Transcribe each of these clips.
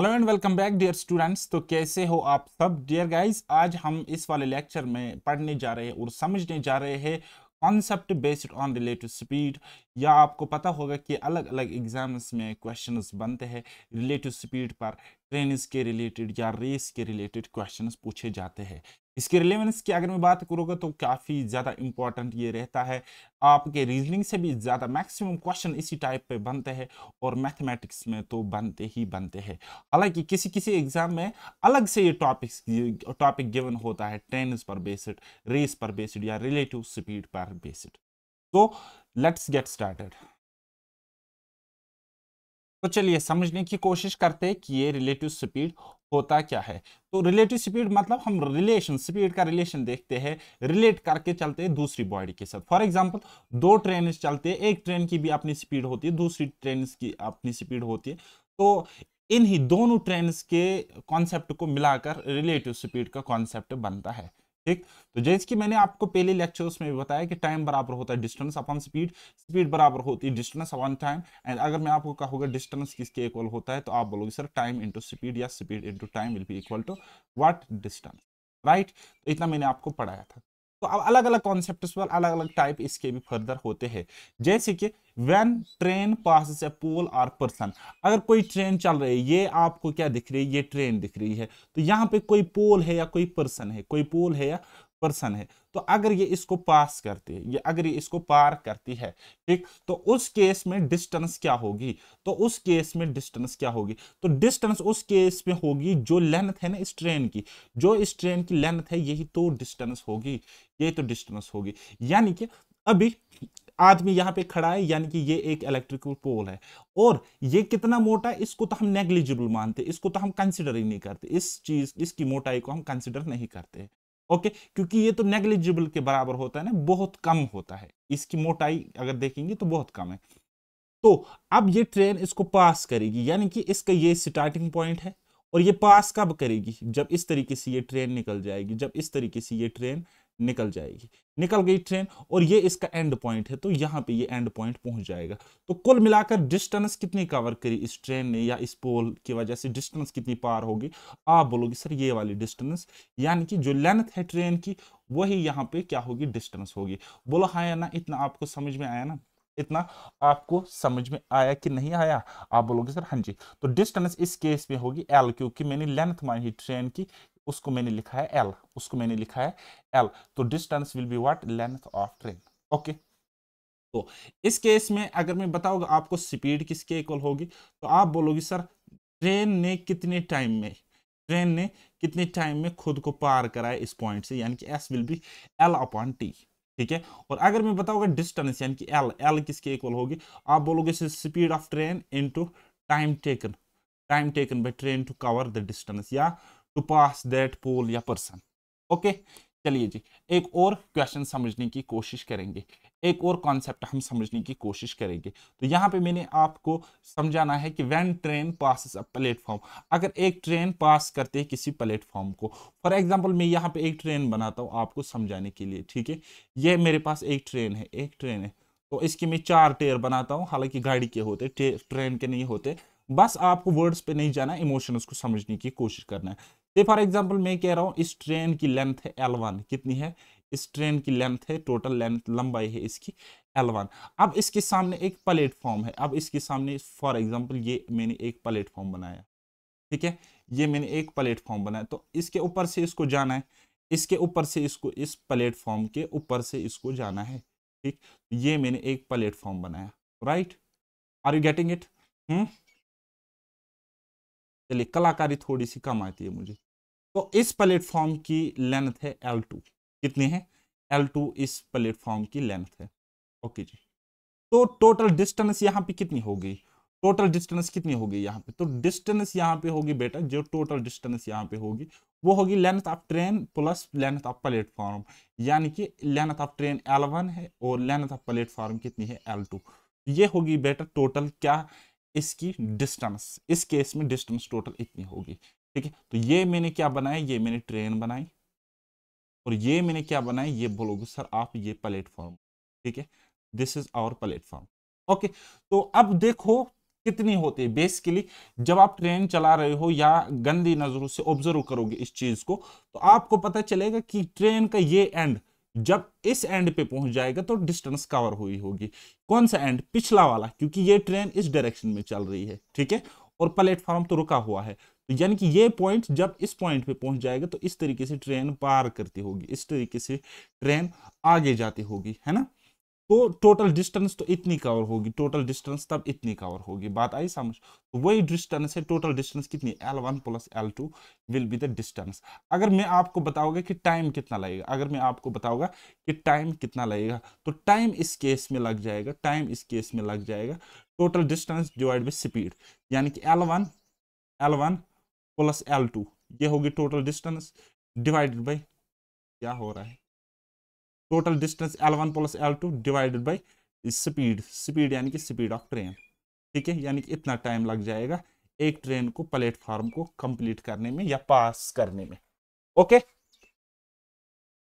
Hello and welcome back dear students तो कैसे हो आप सब? डियर गाइस आज हम इस वाले लेक्चर में पढ़ने जा रहे हैं और समझने जा रहे हैं concept based on relative speed या आपको पता होगा कि अलग अलग एग्ज़ाम्स में क्वेश्चंस बनते हैं। रिलेटिव स्पीड पर ट्रेन के रिलेटेड या रेस के रिलेटेड क्वेश्चंस पूछे जाते हैं। इसके रिलेवेंस की अगर मैं बात करूँगा तो काफ़ी ज़्यादा इंपॉर्टेंट ये रहता है। आपके रीजनिंग से भी ज़्यादा मैक्सिमम क्वेश्चन इसी टाइप पे बनते हैं और मैथमेटिक्स में तो बनते ही बनते हैं। हालाँकि किसी किसी एग्ज़ाम में अलग से ये टॉपिक्स टॉपिक गिवन होता है टेनिस पर बेस्ड रेस पर बेस्ड या रिलेटिव स्पीड पर बेस्ड तो लेट्स गेट स्टार्टेड तो चलिए समझने की कोशिश करते हैं कि ये रिलेटिव स्पीड होता क्या है? तो रिलेटिव स्पीड मतलब हम रिलेशन स्पीड का रिलेशन देखते हैं। रिलेट करके चलते हैं दूसरी बॉडी के साथ। फॉर एग्जांपल दो ट्रेन चलते हैं। एक ट्रेन की भी अपनी स्पीड होती है, दूसरी ट्रेन की अपनी स्पीड होती है। तो इन ही दोनों ट्रेन के कॉन्सेप्ट को मिलाकर रिलेटिव स्पीड का कॉन्सेप्ट बनता है। ठीक? तो जैसे कि मैंने आपको पहले लेक्चर्स में भी बताया कि टाइम बराबर होता है डिस्टेंस अपॉन स्पीड स्पीड बराबर होती है डिस्टेंस अपॉन टाइम एंड अगर मैं आपको कहूँगा डिस्टेंस किसके इक्वल होता है तो आप बोलोगे सर टाइम इंटू स्पीड या speed into time will be equal to what distance right इतना मैंने आपको पढ़ाया था। तो अब अलग अलग कॉन्सेप्ट अलग अलग टाइप इसके भी फर्दर होते हैं। जैसे कि when train pass a pole or person अगर कोई ट्रेन चल रही है, ये आपको क्या दिख रही है? ये ट्रेन दिख रही है। तो यहाँ पे कोई पोल है या कोई पर्सन है? कोई पोल है या पर्सन है। तो अगर ये इसको पास करती है, ये अगर ये इसको पार करती है, ठीक? तो उस केस में डिस्टेंस क्या होगी? तो उस केस में डिस्टेंस क्या होगी? तो डिस्टेंस उस केस में होगी जो लेंथ है ना इस ट्रेन की। जो इस ट्रेन की लेंथ है, यही तो डिस्टेंस होगी। यही तो डिस्टेंस होगी। यानी कि अभी आदमी यहाँ पे खड़ा है, यानी कि ये एक इलेक्ट्रिकल पोल है। और ये कितना मोटा है, इसको तो हम नेग्लिजिबल मानते इसको तो हम कंसिडर ही नहीं करते। इस चीज़, इसकी मोटाई को हम कंसिडर नहीं करते। ओके? क्योंकि ये तो नेग्लिजिबल के बराबर होता है ना, बहुत कम होता है। इसकी मोटाई अगर देखेंगे तो बहुत कम है। तो अब ये ट्रेन इसको पास करेगी, यानी कि इसका ये स्टार्टिंग पॉइंट है और ये पास कब करेगी? जब इस तरीके से ये ट्रेन निकल जाएगी, जब इस तरीके से ये ट्रेन निकल जाएगी। निकल गई ट्रेन और ये इसका एंड पॉइंट है तो यहाँ पे ये एंड पॉइंट पहुँच जाएगा। तो कुल मिलाकर डिस्टेंस कितनी कवर करी इस ट्रेन ने या इस पोल की वजह से डिस्टेंस कितनी पार होगी? आप बोलोगे, सर, ये वाली डिस्टेंस यानी कि जो लेंथ है ट्रेन की, वही यहाँ पे क्या होगी? डिस्टेंस होगी। बोलो हाँ या ना, इतना आपको समझ में आया ना? इतना आपको समझ में आया कि नहीं आया? आप बोलोगे, सर हाँ जी। तो डिस्टेंस इस केस में होगी एल क्योंकि मैंने लेंथ मानी ट्रेन की। उसको मैंने लिखा है एल उसको मैंने लिखा है एल तो distance will be what length of train okay तो इस केस में अगर मैं बताऊँगा आपको स्पीड किसके इक्वल होगी तो आप बोलोगे, सर ट्रेन ने कितने टाइम में ट्रेन ने कितने टाइम में खुद को पार कराया इस पॉइंट से? यानी कि S will be L upon T ठीक है? और अगर मैं बताऊँगा डिस्टेंस यानी कि एल एल किसके इक्वल होगी, आप बोलोगे speed of train into time taken time taken by train to cover the distance या टू पास दैट पोल या पर्सन ओके चलिए जी, एक और क्वेश्चन समझने की कोशिश करेंगे। एक और कॉन्सेप्ट हम समझने की कोशिश करेंगे। तो यहाँ पे मैंने आपको समझाना है कि when train pass a platform अगर एक ट्रेन पास करते है किसी प्लेटफॉर्म को। फॉर एग्जांपल मैं यहाँ पे एक ट्रेन बनाता हूँ आपको समझाने के लिए, ठीक है? ये मेरे पास एक ट्रेन है, एक ट्रेन है। तो इसकी मैं चार टेयर बनाता हूँ, हालाँकि गाड़ी के होते ट्रेन के नहीं होते। बस आपको वर्ड्स पे नहीं जाना इमोशंस को समझने की कोशिश करना है। फॉर एग्ज़ाम्पल मैं कह रहा हूँ, इस ट्रेन की लेंथ है एल वन कितनी है? इस ट्रेन की लेंथ है, टोटल लेंथ लंबाई है इसकी एल वन अब इसके सामने एक प्लेटफॉर्म है, अब इसके सामने फॉर एग्ज़ाम्पल ये मैंने एक प्लेटफॉर्म बनाया, ठीक है? ये मैंने एक प्लेटफॉर्म बनाया तो इसके ऊपर से इसको जाना है, इसके ऊपर से इसको, इस प्लेटफॉर्म के ऊपर से इसको जाना है, ठीक? ये मैंने एक प्लेटफॉर्म बनाया, right? Are you getting it? Hmm? चलिए कलाकारी थोड़ी सी कम आती है मुझे। तो इस प्लेटफॉर्म की लेंथ है एल टू कितनी है? एल टू इस प्लेटफॉर्म की लेंथ है। ओके जी। तो टोटल डिस्टेंस यहाँ पे कितनी होगी टोटल डिस्टेंस कितनी होगी यहाँ पे? तो डिस्टेंस यहाँ पे होगी बेटा, जो टोटल डिस्टेंस यहाँ पे होगी, वो होगी length of train plus length of platform. यानी कि length of train L one है और लेंथ ऑफ़ प्लेटफॉर्म कितनी है एल टू ये होगी बेटा टोटल क्या इसकी डिस्टेंस इस केस में डिस्टेंस टोटल इतनी होगी, ठीक है? तो ये मैंने क्या बनाया? ये मैंने ट्रेन बनाई और ये मैंने क्या बनाया? ये बोलोगे, सर, आप ये प्लेटफॉर्म ठीक है? This is our platform okay तो अब देखो कितनी होती है। बेसिकली जब आप ट्रेन चला रहे हो या गंदी नज़रों से ऑब्ज़र्व करोगे इस चीज़ को तो आपको पता चलेगा कि ट्रेन का ये एंड जब इस एंड पे पहुँच जाएगा तो डिस्टेंस कवर हुई होगी। कौन सा एंड पिछला वाला, क्योंकि ये ट्रेन इस डायरेक्शन में चल रही है, ठीक है? और प्लेटफॉर्म तो रुका हुआ है। तो यानी कि ये पॉइंट जब इस पॉइंट पे पहुँच जाएगा तो इस तरीके से ट्रेन पार करती होगी, इस तरीके से ट्रेन आगे जाती होगी, है ना? तो टोटल डिस्टेंस तो इतनी कवर होगी टोटल डिस्टेंस तब इतनी कवर होगी। बात आई समझ? तो वही डिस्टेंस है टोटल डिस्टेंस कितनी? L one plus L two will be the distance अगर मैं आपको बताऊँगा कि टाइम कितना लगेगा, अगर मैं आपको बताऊँगा कि टाइम कितना लगेगा तो टाइम इस केस में लग जाएगा टाइम इस केस में लग जाएगा। Total distance divide by speed यानी कि L one L one plus L two ये होगी टोटल डिस्टेंस डिवाइडेड बाई क्या हो रहा है? Total distance L one plus L two divided by speed speed यानी कि स्पीड ऑफ़ ट्रेन ठीक है? यानी कि इतना टाइम लग जाएगा एक ट्रेन को प्लेटफॉर्म को कंप्लीट करने में या पास करने में। ओके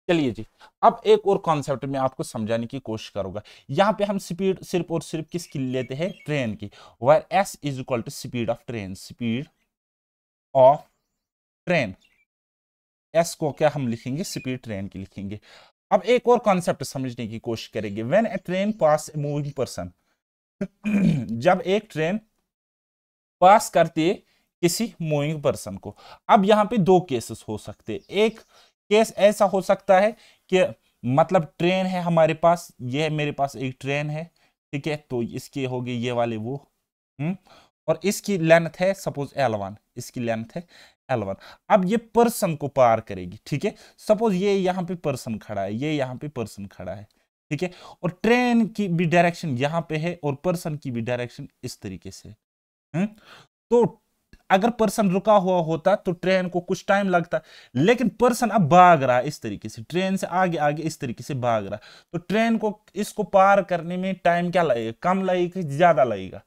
चलिए जी। अब एक और कॉन्सेप्ट में आपको समझाने की कोशिश करूँगा। यहाँ पे हम स्पीड सिर्फ़ और सिर्फ़ किसकी लेते हैं? ट्रेन की। Where S is equal to speed of train speed of train S को क्या हम लिखेंगे? स्पीड ट्रेन की लिखेंगे। अब एक और कॉन्सेप्ट समझने की कोशिश करेंगे। When a train pass a moving person जब एक ट्रेन पास करती है किसी मूविंग पर्सन को। अब यहाँ पे दो केसेस हो सकते हैं। एक केस ऐसा हो सकता है कि मतलब ट्रेन है हमारे पास, ये मेरे पास एक ट्रेन है, ठीक है? तो इसकी होगी ये वाले वो हम्म? और इसकी लेंथ है सपोज़ एल वन इसकी लेंथ है। एल वन अब ये पर्सन को पार करेगी, ठीक है? सपोज़ ये यहाँ पे पर्सन खड़ा है, ये यहाँ पे पर्सन खड़ा है, ठीक है? और ट्रेन की भी डायरेक्शन यहाँ पे है और पर्सन की भी डायरेक्शन इस तरीके से हम्म? तो अगर पर्सन रुका हुआ होता तो ट्रेन को कुछ टाइम लगता, लेकिन पर्सन अब भाग रहा है इस तरीके से ट्रेन से आगे आगे इस तरीके से भाग रहा तो ट्रेन को, इसको पार करने में टाइम क्या लगेगा? कम लगेगा ज़्यादा लगेगा?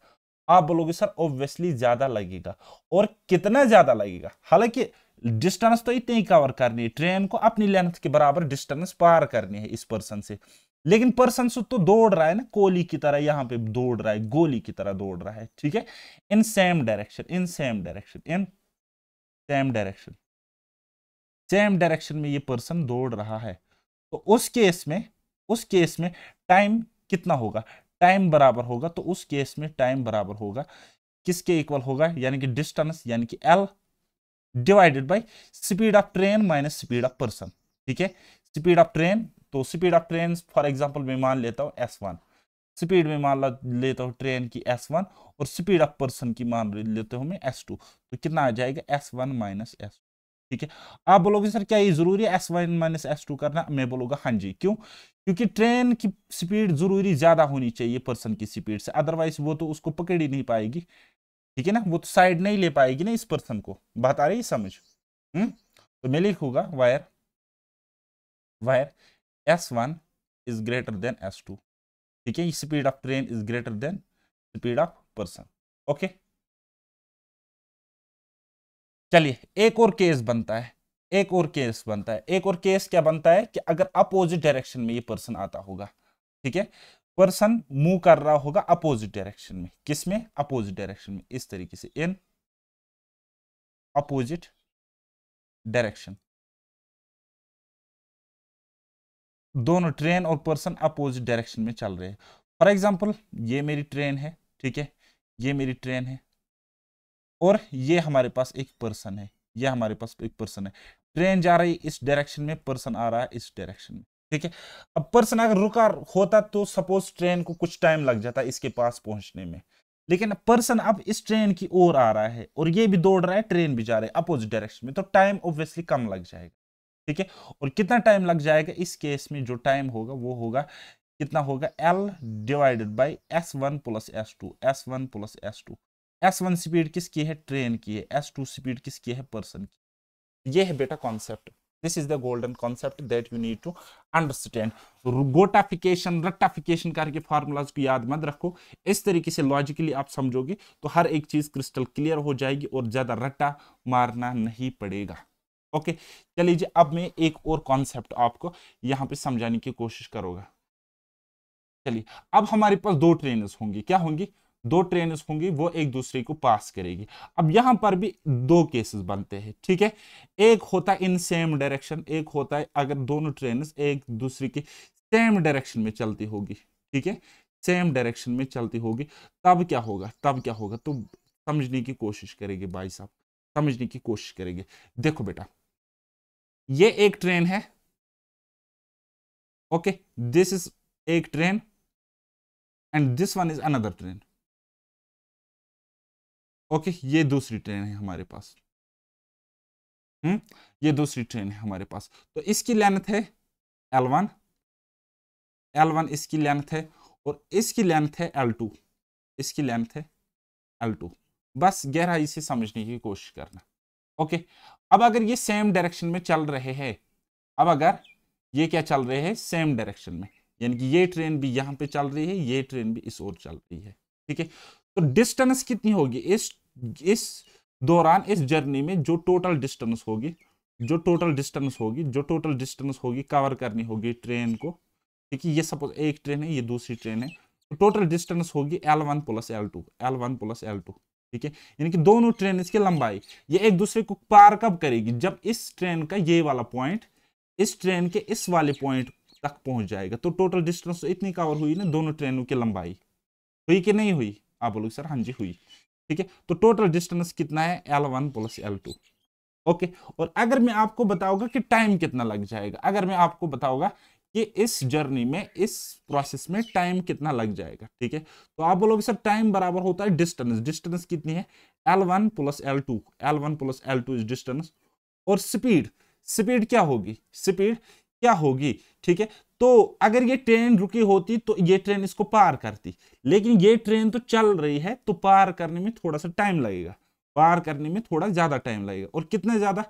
आप बोलोगे, सर ऑब्वियसली ज़्यादा लगेगा। और कितना ज़्यादा लगेगा? हालाँकि डिस्टेंस तो इतनी ही कवर करनी है। ट्रेन को अपनी लेंथ के बराबर डिस्टेंस पार करनी है इस पर्सन से। लेकिन पर्सन से तो दौड़ रहा है ना कोली की तरह यहाँ पे दौड़ रहा है, गोली की तरह दौड़ रहा है, ठीक है? In same direction in same direction in same direction same direction में ये पर्सन दौड़ रहा है। तो उस केस में, उस केस में टाइम कितना होगा? टाइम बराबर होगा तो उस केस में टाइम बराबर होगा। किसके इक्वल होगा? यानी कि डिस्टेंस यानी कि L divided by speed of train minus speed of person ठीक है? स्पीड ऑफ़ ट्रेन तो speed of train for example मैं मान लेता हूँ एस वन स्पीड में मान लेता हूँ ट्रेन की एस वन और स्पीड ऑफ़ पर्सन की मान लेता हूँ मैं एस टू तो कितना आ जाएगा? एस वन माइनस एस ठीक है? आप बोलोगे, सर, क्या ये ज़रूरी है? S one minus S two करना? मैं बोलूँगा हाँ जी, क्यों? क्योंकि ट्रेन की स्पीड ज़रूरी ज़्यादा होनी चाहिए पर्सन की स्पीड से। अदरवाइज़ वो तो उसको पकड़ ही नहीं पाएगी। ठीक है ना? वो तो साइड नहीं ले पाएगी ना इस पर्सन को। बात आ रही है? समझ? हम्म? तो मैं लिखूँगा, where where S one is greater than S two ठीक है? Speed of train is greater than speed of person okay चलिए, एक और केस बनता है, एक और केस बनता है। एक और केस क्या बनता है कि अगर अपोजिट डायरेक्शन में ये पर्सन आता होगा, ठीक है? पर्सन मूव कर रहा होगा अपोजिट डायरेक्शन में। किसमें? अपोजिट डायरेक्शन में। इस तरीके से इन अपोजिट डायरेक्शन दोनों ट्रेन और पर्सन अपोजिट डायरेक्शन में चल रहे हैं। फॉर एग्जांपल ये मेरी ट्रेन है, ठीक है? ये मेरी ट्रेन है। और ये हमारे पास एक पर्सन है, ये हमारे पास एक पर्सन है। ट्रेन जा रही इस डायरेक्शन में पर्सन आ रहा है इस डायरेक्शन में, ठीक है? अब पर्सन अगर रुका, होता तो सपोज़ ट्रेन को कुछ टाइम लग जाता इसके पास पहुँचने में। लेकिन पर्सन अब इस ट्रेन की ओर आ रहा है और ये भी दौड़ रहा है, ट्रेन भी जा रहा है अपोजिट डायरेक्शन में तो टाइम ऑब्वियसली कम लग जाएगा, ठीक है? और कितना टाइम लग जाएगा इस केस में, जो टाइम होगा, वो होगा, कितना होगा? L divided by S one plus S two S one plus S two S one speed किसकी है? ट्रेन की है। एस टू स्पीड किसकी है? पर्सन की ये है बेटा concept. This is the golden concept that you need to understand गोटाफिकेशन रट्टाफिकेशन करके फॉर्मूलाज को याद मत रखो। इस तरीके से लॉजिकली आप समझोगे तो हर एक चीज़ क्रिस्टल क्लियर हो जाएगी और ज़्यादा रट्टा मारना नहीं पड़ेगा। ओके okay, चलिए अब मैं एक और कॉन्सेप्ट आपको यहाँ पे समझाने की कोशिश करूँगा। चलिए अब हमारे पास दो ट्रेनर्स होंगे। क्या होंगी? दो ट्रेन होंगी, वो एक दूसरे को पास करेगी। अब यहाँ पर भी दो केसेस बनते हैं, ठीक है? एक होता है इन सेम डायरेक्शन एक होता है अगर दोनों ट्रेन एक दूसरे की सेम डायरेक्शन में चलती होगी, ठीक है? सेम डायरेक्शन में चलती होगी, तब क्या होगा? तब क्या होगा? तो समझने की कोशिश करेगी भाई साहब, समझने की कोशिश करेंगे। देखो बेटा, ये एक ट्रेन है ओके दिस इज़ एक train and this one is another train okay, ये दूसरी ट्रेन है हमारे पास। हम्म ये दूसरी ट्रेन है हमारे पास। तो इसकी लेंथ है एल वन एल वन इसकी लेंथ है और इसकी लेंथ है एल टू इसकी लेंथ है एल टू बस गहराई से समझने की कोशिश करना, ओके। अब अगर ये सेम डायरेक्शन में चल रहे हैं, अब अगर ये क्या चल रहे हैं? सेम डायरेक्शन में, यानी कि ये ट्रेन भी यहाँ पे चल रही है, ये ट्रेन भी इस ओर चल रही है, ठीक है। तो डिस्टेंस कितनी होगी? इस इस दौरान, इस जर्नी में जो टोटल डिस्टेंस होगी, जो टोटल डिस्टेंस होगी, जो टोटल डिस्टेंस होगी कवर करनी होगी ट्रेन को, ठीक है, ये सपोज़ एक ट्रेन है, ये दूसरी ट्रेन है तो टोटल डिस्टेंस होगी L one plus L two L one plus L two ठीक है, यानी कि दोनों ट्रेन इसकी लंबाई, ये एक दूसरे को पार कब करेगी? जब इस ट्रेन का ये वाला पॉइंट इस ट्रेन के इस वाले पॉइंट तक पहुँच जाएगा तो टोटल डिस्टेंस तो इतनी कवर हुई ना, दोनों ट्रेनों की लंबाई, हुई कि नहीं हुई? आप बोलोगे, सर हाँ जी, हुई। ठीक है? तो टोटल डिस्टेंस कितना है? L one plus L two okay और अगर मैं आपको बताऊँगा कि टाइम कितना लग जाएगा, अगर मैं आपको बताऊँगा कि इस जर्नी में, इस प्रोसेस में टाइम कितना लग जाएगा, ठीक है? तो आप बोलोगे, सर टाइम बराबर होता है डिस्टेंस डिस्टेंस कितनी है? L one plus L two L one plus L two is distance और स्पीड स्पीड क्या होगी? स्पीड क्या होगी? ठीक है? तो अगर ये ट्रेन रुकी होती तो ये ट्रेन इसको पार करती। लेकिन ये ट्रेन तो चल रही है तो पार करने में थोड़ा सा टाइम लगेगा। पार करने में थोड़ा ज़्यादा टाइम लगेगा। और कितना ज़्यादा?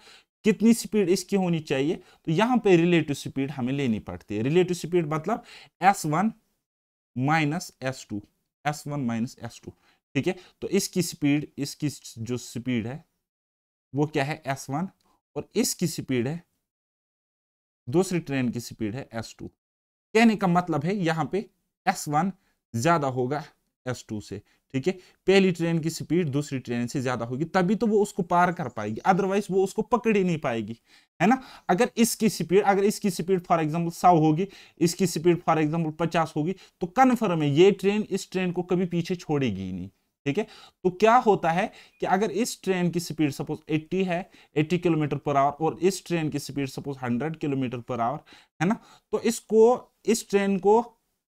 कितनी स्पीड इसकी होनी चाहिए? तो यहाँ पे रिलेटिव स्पीड हमें लेनी पड़ती है। रिलेटिव स्पीड मतलब S one minus S two S one minus S two ठीक है? तो इसकी स्पीड इसकी जो स्पीड है, वो क्या है? एस वन और इसकी स्पीड है दूसरी ट्रेन की स्पीड है एस टू कहने का मतलब है यहाँ पे एस वन ज़्यादा होगा एस टू से, ठीक है? पहली ट्रेन की स्पीड दूसरी ट्रेन से ज़्यादा होगी, तभी तो वो उसको पार कर पाएगी अदरवाइज़ वो उसको पकड़ ही नहीं पाएगी, है ना? अगर इसकी स्पीड, अगर इसकी स्पीड फॉर एग्जांपल सौ होगी, इसकी स्पीड फॉर एग्जांपल पचास होगी तो कन्फर्म है ये ट्रेन इस ट्रेन को कभी पीछे छोड़ेगी ही नहीं। ठीक है? तो क्या होता है कि अगर इस ट्रेन की स्पीड सपोज़ 80 है 80 किलोमीटर पर आवर और इस ट्रेन की speed suppose 100 kilometre per hour, है ना? तो इसको, इस ट्रेन को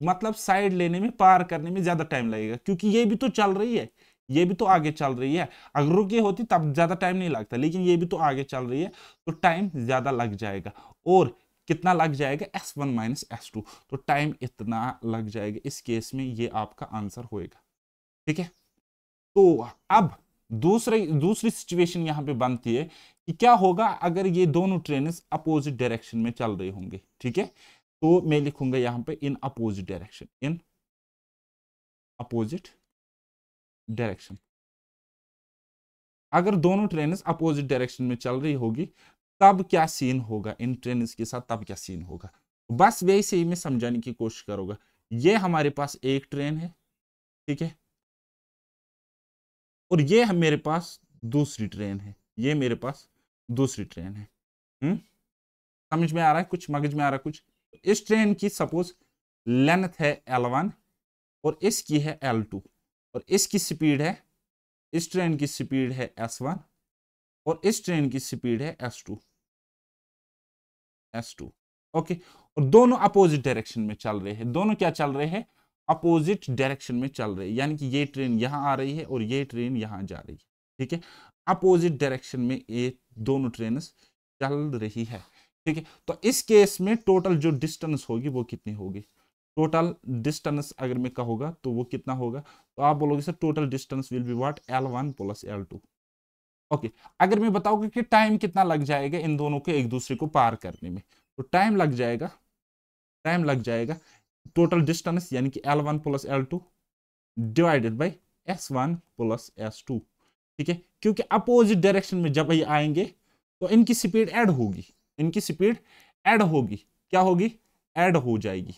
मतलब साइड लेने में, पार करने में ज़्यादा टाइम लगेगा, क्योंकि ये भी तो चल रही है, ये भी तो आगे चल रही है। अगर रुकी होती तब ज़्यादा टाइम नहीं लगता, लेकिन ये भी तो आगे चल रही है तो टाइम ज़्यादा लग जाएगा। और कितना लग जाएगा? S one minus S two तो टाइम इतना लग जाएगा, इस केस में ये आपका आंसर होएगा। ठीक है? तो अब दूसरे, दूसरी सिचुएशन यहाँ पे बनती है कि क्या होगा अगर ये दोनों ट्रेन अपोजिट डायरेक्शन में चल रही होंगे, ठीक है? तो मैं लिखूँगा यहाँ पे in opposite direction in opposite direction अगर दोनों ट्रेन अपोजिट डायरेक्शन में चल रही होगी, तब क्या सीन होगा? इन ट्रेन के साथ तब क्या सीन होगा? बस वैसे ही मैं समझाने की कोशिश करूँगा। ये हमारे पास एक ट्रेन है, ठीक है? और ये मेरे पास दूसरी ट्रेन है। ये मेरे पास दूसरी ट्रेन है। हम्म? समझ में आ रहा है कुछ? मगज में आ रहा है कुछ? इस ट्रेन की सपोज़ लेंथ है एल वन और इसकी है एल टू और इसकी स्पीड है, इस ट्रेन की स्पीड है एस वन और इस ट्रेन की स्पीड है S two. S two. Okay? और दोनों अपोजिट डायरेक्शन में चल रहे हैं। दोनों क्या चल रहे हैं? अपोजिट डायरेक्शन में चल रहे हैं। यानी कि ये ट्रेन यहाँ आ रही है और ये ट्रेन यहाँ जा रही है। ठीक है? अपोजिट डायरेक्शन में ये दोनों ट्रेन चल रही है। ठीक है? तो इस केस में टोटल जो डिस्टेंस होगी वो कितनी होगी? टोटल डिस्टेंस अगर मैं कहूँगा तो वो कितना होगा? तो आप बोलोगे, sir, total distance will be what? L one plus L two. Okay. अगर मैं बताऊँगा कि टाइम कितना लग जाएगा इन दोनों को एक दूसरे को पार करने में तो टाइम लग जाएगा, टाइम लग जाएगा टोटल डिस्टेंस यानी कि L one plus L two divided by S one plus S two ठीक है? क्योंकि अपोजिट डायरेक्शन में जब ये आएँगे तो इनकी स्पीड ऐड होगी। इनकी स्पीड ऐड होगी। क्या होगी? ऐड हो जाएगी।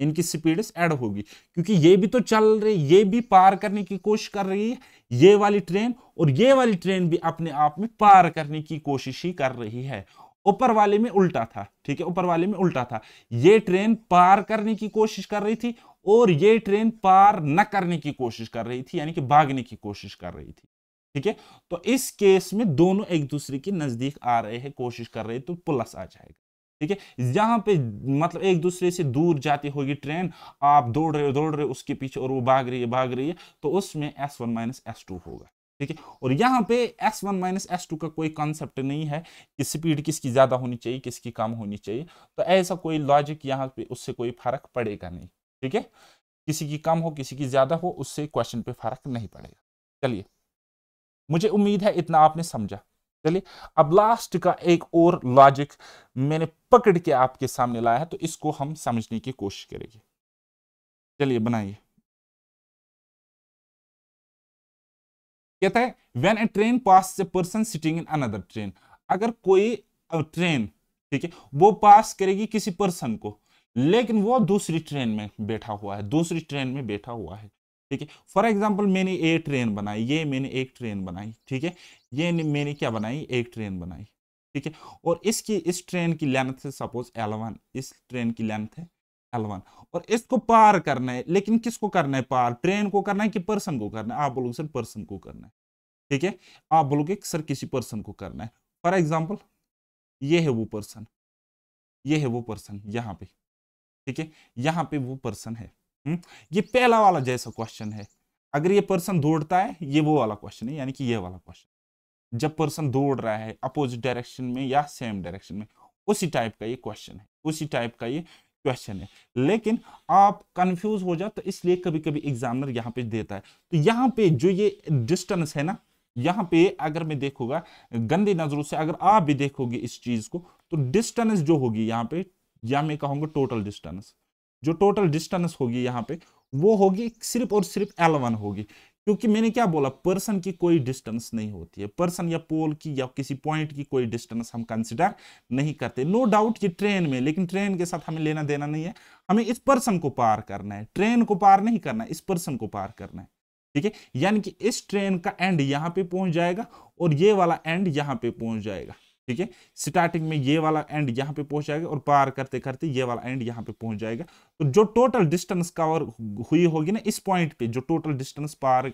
इनकी स्पीड ऐड होगी। क्योंकि ये भी तो चल रही, ये भी पार करने की कोशिश कर रही है। ये वाली ट्रेन और ये वाली ट्रेन भी अपने आप में पार करने की कोशिश ही कर रही है। ऊपर वाले में उल्टा था, ठीक है? ऊपर वाले में उल्टा था। ये ट्रेन पार करने की कोशिश कर रही थी और ये ट्रेन पार न करने की कोशिश कर रही थी, यानी कि भागने की कोशिश कर रही थी, ठीक है? तो इस केस में दोनों एक दूसरे के नज़दीक आ रहे हैं, कोशिश कर रहे तो प्लस आ जाएगा, ठीक है? यहाँ पे मतलब एक दूसरे से दूर जाती होगी ट्रेन, आप दौड़ रहे हो, दौड़ रहे हो, उसके पीछे और वो भाग रही है, भाग रही है तो उसमें S one minus S two होगा। ठीक है? और यहाँ पे S one minus S two का कोई कॉन्सेप्ट नहीं है कि स्पीड किसकी ज़्यादा होनी चाहिए, किसकी कम होनी चाहिए। तो ऐसा कोई लॉजिक यहाँ पे, उससे कोई फ़र्क पड़ेगा नहीं, ठीक है? किसी की कम हो, किसी की ज़्यादा हो, उससे क्वेश्चन पे फ़र्क नहीं पड़ेगा। चलिए, मुझे उम्मीद है इतना आपने समझा। चलिए, अब लास्ट का एक और लॉजिक मैंने पकड़ के आपके सामने लाया है तो इसको हम समझने की कोशिश करेंगे। चलिए, बनाइए। कहता है when a train pass a person sitting in another train अगर कोई ट्रेन ठीक है, वो पास करेगी किसी पर्सन को, लेकिन वो दूसरी ट्रेन में बैठा हुआ है, दूसरी ट्रेन में बैठा हुआ है, ठीक है। फॉर एग्ज़ाम्पल मैंने ए ट्रेन बनाई, ये मैंने एक ट्रेन बनाई, ठीक है, ये मैंने क्या बनाई, एक ट्रेन बनाई, ठीक है। और इसकी, इस ट्रेन की लेंथ है सपोज़ एल इस ट्रेन की लेंथ है एल वन और इसको पार करना है, लेकिन किसको करना है पार? ट्रेन को करना है कि पर्सन को करना है? आप बोलोगे, सर पर्सन को करना है। ठीक है? आप बोलोगे, सर, किसी पर्सन को करना है। फॉर एग्ज़ाम्पल ये है वो पर्सन ये है वो पर्सन यहाँ पे। ठीक है? यहाँ पे वो पर्सन है। हम्म? ये पहला वाला जैसा क्वेश्चन है। अगर ये पर्सन दौड़ता है, ये वो वाला क्वेश्चन है, यानी कि ये वाला क्वेश्चन जब पर्सन दौड़ रहा है अपोजिट डायरेक्शन में या सेम डायरेक्शन में, उसी टाइप का ये क्वेश्चन है। उसी टाइप का ये क्वेश्चन है। लेकिन आप कंफ्यूज हो जाओ तो इसलिए कभी कभी एग्जामिनर यहाँ पे देता है। तो यहाँ पे जो ये डिस्टेंस है ना, यहाँ पे अगर मैं देखूँगा, गंदी नज़रों से अगर आप भी देखोगे इस चीज़ को तो डिस्टेंस जो होगी यहाँ पे, या मैं कहूँगा टोटल डिस्टेंस जो टोटल डिस्टेंस होगी यहाँ पे, वो होगी सिर्फ़ और सिर्फ़ एल होगी। क्योंकि मैंने क्या बोला पर्सन की कोई डिस्टेंस नहीं होती है। पर्सन या पोल की या किसी पॉइंट की कोई डिस्टेंस हम कंसिडर नहीं करते। नो डाउट ये ट्रेन में, लेकिन ट्रेन के साथ हमें लेना देना नहीं है। हमें इस पर्सन को पार करना है। ट्रेन को पार नहीं करना है, इस पर्सन को पार करना है। ठीक है? यानी कि इस ट्रेन का एंड यहाँ पे पहुँच जाएगा और ये वाला एंड यहाँ पे पहुँच जाएगा। ठीक है? स्टार्टिंग में ये वाला एंड यहाँ पे पहुँच जाएगा और पार करते करते ये वाला एंड यहाँ पे पहुँच जाएगा। तो जो टोटल डिस्टेंस कवर हुई होगी ना, इस पॉइंट पे जो टोटल डिस्टेंस पार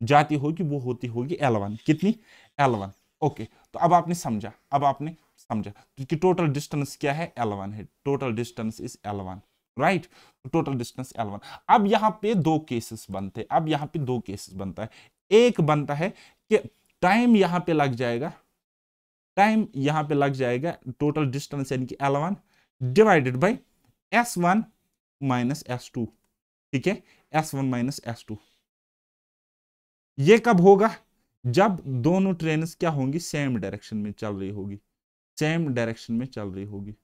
जाती होगी, वो होती होगी एल कितनी? एल ओके तो अब आपने समझा, अब आपने समझा कि टोटल डिस्टेंस क्या है? एल है। Total distance is L right total distance L one अब यहाँ पे दो केसेस बनते हैं अब यहाँ पे दो केसेस बनता है। एक बनता है कि टाइम यहाँ पे लग जाएगा टाइम यहाँ पे लग जाएगा टोटल डिस्टेंस यानी कि L one divided by S one minus S two ठीक है? S one minus S two ये कब होगा? जब दोनों ट्रेन क्या होंगी? सेम डायरेक्शन में चल रही होगी। सेम डायरेक्शन में चल रही होगी।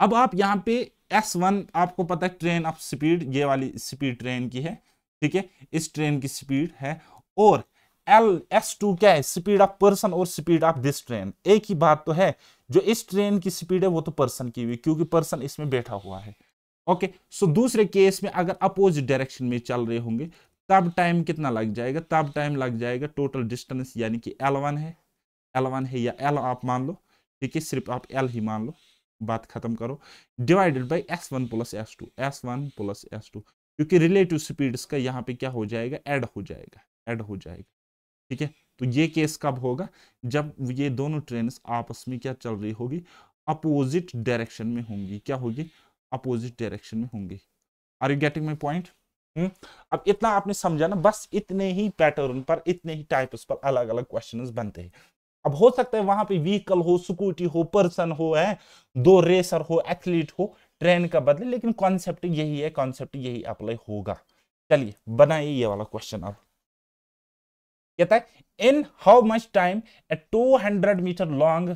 अब आप यहाँ पे S1 आपको पता है ट्रेन ऑफ़ स्पीड ये वाली स्पीड ट्रेन की है, ठीक है? इस ट्रेन की स्पीड है और एल एस टू क्या है? स्पीड ऑफ़ पर्सन और स्पीड ऑफ़ दिस ट्रेन एक ही बात तो है, जो इस ट्रेन की स्पीड है, वो तो पर्सन की हुई, क्योंकि पर्सन इसमें बैठा हुआ है। ओके सो दूसरे केस में अगर अपोजिट डायरेक्शन में चल रहे होंगे, तब टाइम कितना लग जाएगा? तब टाइम लग जाएगा टोटल डिस्टेंस यानी कि एल वन है। एल वन है या एल आप मान लो, ठीक है? सिर्फ़ आप एल ही मान लो। बात खत्म करो। Divided by S one plus S two S one plus S two क्योंकि रिलेटिव स्पीड्स का यहाँ पे क्या हो जाएगा? ऐड हो जाएगा ऐड हो जाएगा। ठीक है? तो ये केस कब होगा? जब ये दोनों ट्रेन आपस में क्या चल रही होगी? अपोजिट डायरेक्शन में होंगी। क्या होगी? अपोजिट डायरेक्शन में होंगी। Are you getting my point अब इतना आपने समझा ना, बस इतने ही पैटर्न पर, इतने ही टाइप्स पर अलग अलग क्वेश्चन बनते हैं। अब हो सकता है वहाँ पे व्हीकल हो स्कूटी हो पर्सन हो, है, दो रेसर हो एथलीट हो ट्रेन का बदले, लेकिन कॉन्सेप्ट यही है कॉन्सेप्ट यही अप्लाई होगा। चलिए, बनाइए ये वाला क्वेश्चन अब। कहता है in how much time a 200 metre long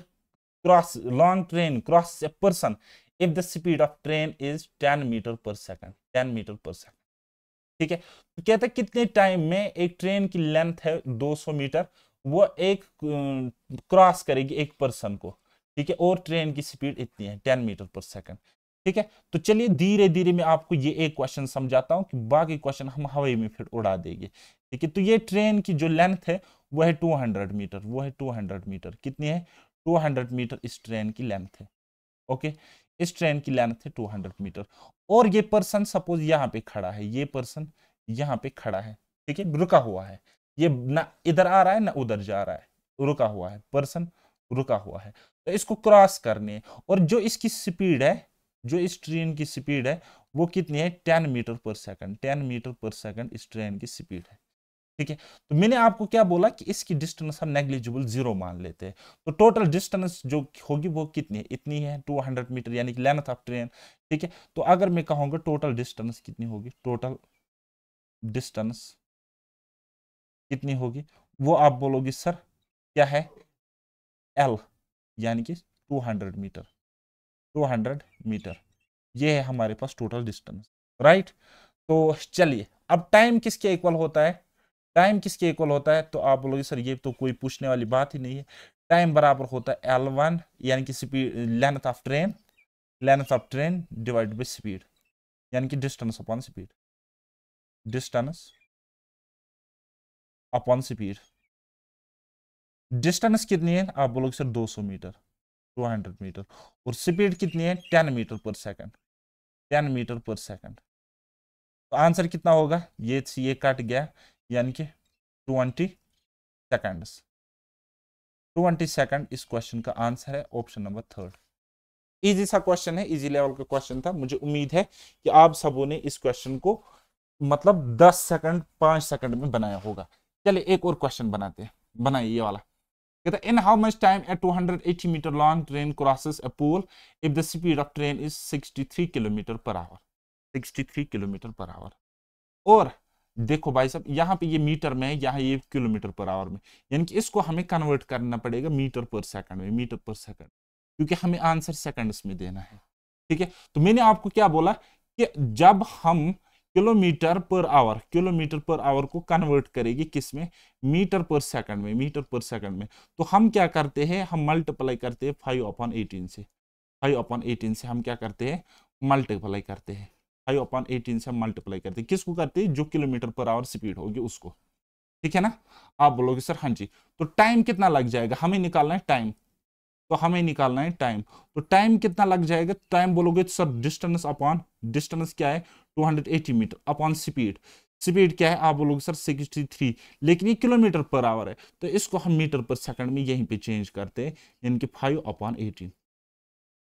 cross long train cross a person if the speed of train is 10 metre per second 10 metre per second ठीक है? तो कहता है, कितने टाइम में एक ट्रेन की लेंथ है 200 मीटर वो एक क्रॉस करेगी एक पर्सन को। ठीक है? और ट्रेन की स्पीड इतनी है 10 मीटर पर सेकंड ठीक है? तो चलिए धीरे धीरे मैं आपको ये एक क्वेश्चन समझाता हूँ कि बाकी क्वेश्चन हम हवाई में फिर उड़ा देंगे। ठीक है? तो ये ट्रेन की जो लेंथ है, वो है 200 मीटर वो है 200 मीटर कितनी है? 200 मीटर इस ट्रेन की लेंथ है। ओके? इस ट्रेन की लेंथ है 200 मीटर और ये पर्सन सपोज़ यहाँ पे खड़ा है, ये पर्सन यहाँ पे खड़ा है। ठीक है? रुका हुआ है। ये ना इधर आ रहा है, ना उधर जा रहा है। रुका हुआ है। पर्सन रुका हुआ है। तो इसको क्रॉस करने। और जो इसकी स्पीड है जो इस ट्रेन की स्पीड है, वो कितनी है? Ten metre per second, ten metre per second इस ट्रेन की स्पीड है। ठीक है? तो मैंने आपको क्या बोला कि इसकी डिस्टेंस हम नेग्लिजिबल ज़ीरो मान लेते हैं। तो टोटल डिस्टेंस जो होगी वो कितनी है? इतनी है 200 मीटर यानी कि लेंथ ऑफ़ ट्रेन। ठीक है? तो अगर मैं कहूँगा टोटल डिस्टेंस कितनी होगी? टोटल डिस्टेंस कितनी होगी? वो आप बोलोगे, सर, क्या है? एल यानी कि 200 मीटर। 200 मीटर। ये है हमारे पास टोटल डिस्टेंस राइट तो चलिए, अब टाइम किसके इक्वल होता है? टाइम किसके इक्वल होता है? तो आप बोलोगे, सर, ये तो कोई पूछने वाली बात ही नहीं है। टाइम बराबर होता है एल वन यानी कि speed length of train length of train divide by speed यानी कि distance upon speed distance upon speed distance कितनी है? आप बोलोगे, सर 200 मीटर। 200 मीटर और स्पीड कितनी है? 10 metre per second 10 metre per second तो आंसर कितना होगा? ये ये कट गया, यानी कि 20 सेकंड्स 20 सेकंड इस क्वेश्चन का आंसर है ऑप्शन नंबर थर्ड इजी सा क्वेश्चन है इजी लेवल का क्वेश्चन था। मुझे उम्मीद है कि आप सबों ने इस क्वेश्चन को मतलब 10 सेकंड 5 सेकंड में बनाया होगा। चलिए एक और क्वेश्चन बनाते हैं। बनाइए ये वाला। कहता है in how much time a 280 metre long train crosses a pole if the speed of train is 63 kilometre per hour 63 kilometre per hour और देखो भाई साहब, यहाँ पे ये मीटर में, यहाँ ये किलोमीटर पर आवर में, यानी कि इसको हमें कन्वर्ट करना पड़ेगा मीटर पर सेकंड में, मीटर पर सेकंड क्योंकि हमें आंसर सेकंड्स में देना है। ठीक है? तो मैंने आपको क्या बोला कि जब हम kilometre per hour, kilometre per hour को कन्वर्ट करेगी किसमें मीटर पर सेकंड में, मीटर पर सेकंड में। तो हम क्या करते हैं? हम मल्टीप्लाई करते हैं फाइव अपॉन एटीन से। फाइव अपॉन एटीन से हम क्या करते हैं? मल्टीप्लाई करते हैं। फाइव अपॉन एटीन से हम मल्टीप्लाई करते हैं। किसको करते हैं? जो किलोमीटर पर आवर स्पीड होगी उसको। ठीक है ना? आप बोलोगे, सर हाँ जी। तो टाइम कितना लग जाएगा? हमें निकालना है टाइम तो हमें निकालना है टाइम तो टाइम कितना लग जाएगा? टाइम बोलोगे तो सर डिस्टेंस अपॉन डिस्टेंस क्या है? 280 मीटर अपॉन स्पीड स्पीड क्या है? आप बोलोगे, सर 63 लेकिन ये किलोमीटर पर आवर है। तो इसको हम मीटर पर सेकंड में यहीं पे चेंज करते हैं, यानी कि five upon eighteen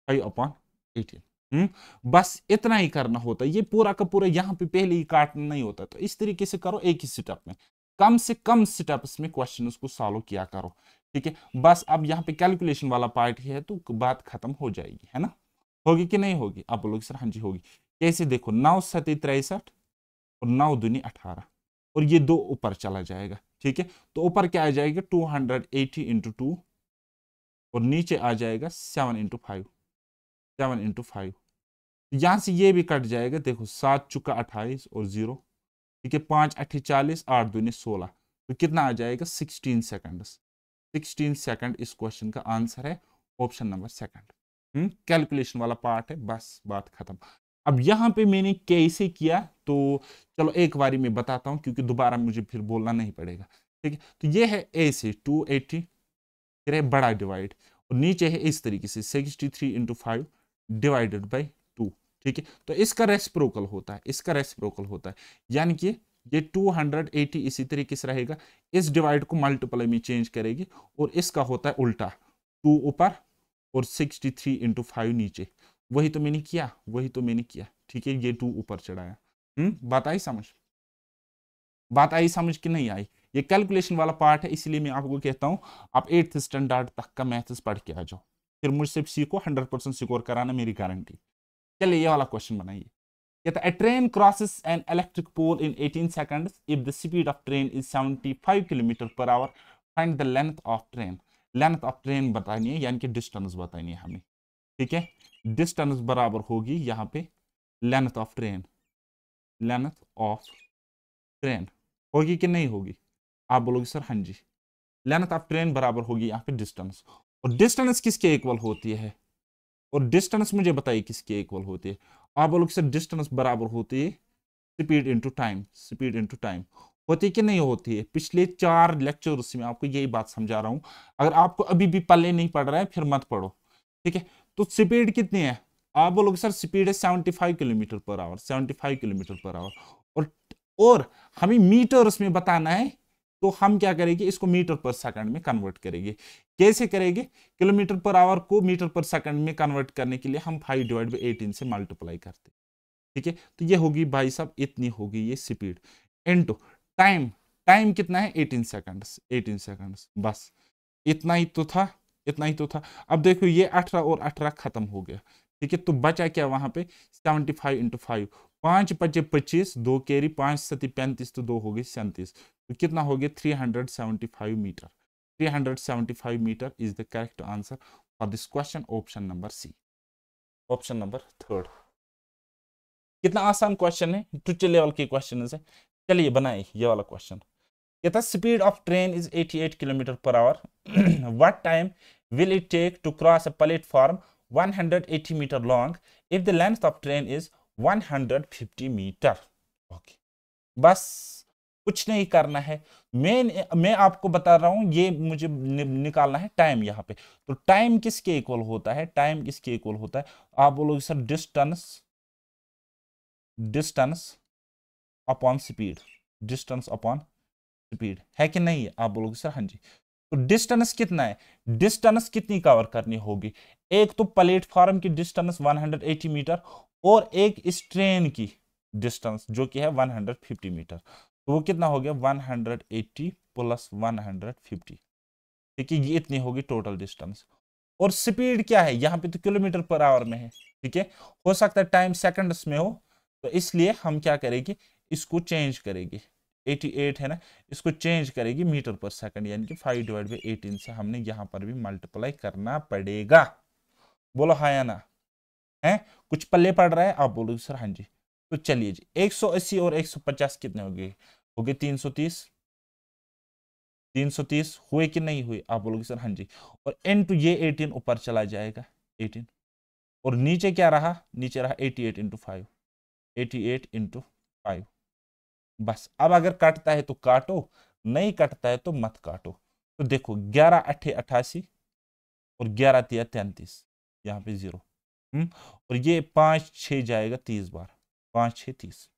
five upon eighteen बस इतना ही करना होता है। ये पूरा का पूरा यहाँ पे पहले ही काटना नहीं होता। तो इस तरीके से करो, एक ही स्टेप में। कम से कम स्टेप्स में क्वेश्चन को सॉल्व किया करो। ठीक है? बस अब यहाँ पे कैलकुलेशन वाला पार्ट ही है तो बात खत्म हो जाएगी, है ना? होगी कि नहीं होगी? आप बोलोगे, सर हाँ जी, होगी। कैसे देखो नौ सती तिरसठ और नौ दुनी अठारह, और ये दो ऊपर चला जाएगा, ठीक है? तो ऊपर क्या आ जाएगा? Two hundred eighty into two, और नीचे आ जाएगा seven into five, seven into five. यहाँ से ये भी कट जाएगा, देखो, सात चुका अट्ठाईस और ज़ीरो, ठीक है? पाँच अट्ठी चालीस, आठ दूनी सोलह तो कितना आ जाएगा? सिक्सटीन सेकंड सिक्सटीन सेकंड इस क्वेश्चन का आंसर है, ऑप्शन नंबर सेकंड। कैलकुलेशन वाला पार्ट है, बस, बात खत्म। अब यहाँ पे मैंने कैसे किया? तो चलो एक बारी मैं बताता हूँ, क्योंकि दोबारा मुझे फिर बोलना नहीं पड़ेगा। ठीक है? तो ये है ए से टू फिर है बड़ा डिवाइड और नीचे है इस तरीके से sixty three into five divided by two ठीक है? तो इसका रेस्प्रोकल होता है, इसका रेस्प्रोकल होता है। यानी कि ये 280 इसी तरीके से रहेगा। इस डिवाइड को मल्टीप्लाई में चेंज करेगी, और इसका होता है उल्टा टू ऊपर और 63 थ्री इंटू फाइव नीचे। वही तो मैंने किया, वही तो मैंने किया। ठीक है, ये टू ऊपर चढ़ाया। हम्म बात आई समझ? बात आई समझ कि नहीं आई? ये कैलकुलेशन वाला पार्ट है, इसलिए मैं आपको कहता हूँ, आप एट्थ स्टैंडर्ड तक का मैथ्स पढ़ के आ जाओ। फिर मुझसे सीखो हंड्रेड परसेंट सिक्योर कराना मेरी गारंटी चलिए, ये वाला क्वेश्चन बनाइए। कहता है train crosses an electric pole in 18 seconds if the speed of train is 75 kilometre per hour find the length of train length of train बतानी है, यानी कि डिस्टेंस बतानी है हमें। ठीक है? डिस्टेंस बराबर होगी यहाँ पे length of train length of train होगी कि नहीं होगी? आप बोलोगे, सर हाँ जी. लेंथ ऑफ़ ट्रेन बराबर होगी यहाँ पे डिस्टेंस और डिस्टेंस किसके इक्वल होती है? और डिस्टेंस मुझे बताइए किसके इक्वल होती है? आप बोलोगे, सर डिस्टेंस बराबर होती है speed into time speed into time होती है कि नहीं होती है? पिछले चार लेक्चर्स में आपको यही बात समझा रहा हूँ। अगर आपको अभी भी पल्ले नहीं पड़ रहा है, फिर मत पढ़ो। ठीक है? तो स्पीड कितनी है? आप बोलोगे, सर स्पीड है 75 kilometre per our 75 kilometre per hour और और हमें मीटर्स में बताना है तो हम क्या करेंगे, इसको मीटर पर सेकंड में कन्वर्ट करेंगे। कैसे करेंगे? किलोमीटर पर आवर को मीटर पर सेकंड में कन्वर्ट करने के लिए हम फाइव डिवाइड बाई एटीन से मल्टीप्लाई करते ठीक है? तो ये होगी भाई साहब, इतनी होगी ये स्पीड इनटू टाइम टाइम कितना है? 18 सेकंड्स 18 सेकंड्स बस। इतना ही तो था। इतना ही तो था। अब देखो ये 18 और 18 खत्म हो गया। ठीक है तो बचा क्या वहाँ पे? 75 फाइव इंटू फाइव पाँच पचे पच्चीस, दो कैरी, पाँच सती पैंतीस तो दो हो गई सैंतीस। तो कितना हो गया? 375 metre 375 metre is the correct answer for this question option number C option number third कितना आसान क्वेश्चन है? टूचे लेवल के क्वेश्चन है। चलिए बनाए ये वाला क्वेश्चन कहता speed of train is 88 kilometre per hour what time will it take to cross a platform 180 metre long if the length of train is 150 metre okay बस कुछ नहीं करना है। मैं मैं आपको बता रहा हूँ ये मुझे नि, निकालना है टाइम यहाँ पे। तो टाइम किसके इक्वल होता है? टाइम किसके इक्वल होता है? आप बोलोगे sir distance distance upon speed distance upon speed है कि नहीं है आप बोलोगे, सर हाँ जी। तो डिस्टेंस कितना है? डिस्टेंस कितनी कवर करनी होगी? एक तो प्लेटफॉर्म की डिस्टेंस 180 मीटर और एक इस ट्रेन की डिस्टेंस जो कि है 150 मीटर तो वो कितना हो गया? 180 प्लस 150 ठीक है, ये इतनी होगी टोटल डिस्टेंस और स्पीड क्या है? यहाँ पे तो किलोमीटर पर आवर में है। ठीक है? हो सकता है टाइम सेकंड्स में हो तो इसलिए हम क्या करेंगे? इसको चेंज करेगी। 88 है ना, इसको चेंज करेगी मीटर पर सेकंड यानी कि 5 डिवाइड बाई एटीन से हमने यहाँ पर भी मल्टीप्लाई करना पड़ेगा। बोलो हाँ या ना? है? कुछ पल्ले पड़ रहा है? आप बोलो सर हाँ जी। तो चलिए जी 180 और 150 कितने हो गए? हो गए 330 330 हुए कि नहीं हुए? आप बोलोगे, सर हाँ जी। और एन टू ये 18 ऊपर चला जाएगा 18 और नीचे क्या रहा? नीचे रहा 88 eight into five eighty eight into five बस। अब अगर कटता है तो काटो, नहीं कटता है तो मत काटो। तो देखो, ग्यारह, अट्ठे, अट्ठासी और ग्यारह तिया तैंतीस, यहाँ पे ज़ीरो हम्म? और ये पाँच छ जाएगा तीस बार। पाँच छ तीस।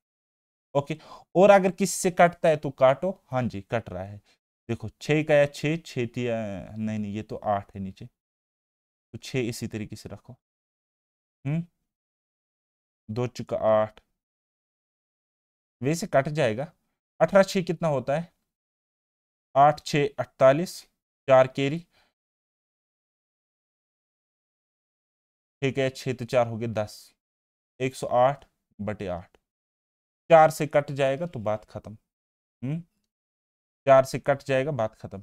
ओके? और अगर किसी से कटता है तो काटो। हाँ जी, कट रहा है। देखो छः का या छः छः तिया नहीं नहीं, ये तो आठ है नीचे। तो छ इसी तरीके से रखो। हम्म? दो चुका आठ। वैसे कट जाएगा। अठारह छ कितना होता है? आठ छ अड़तालीस, चार केरी। ठीक है छः तो चार हो गए दस। एक सौ आठ बटे आठ। चार से कट जाएगा तो बात खत्म। हम्म? चार से कट जाएगा, बात खत्म।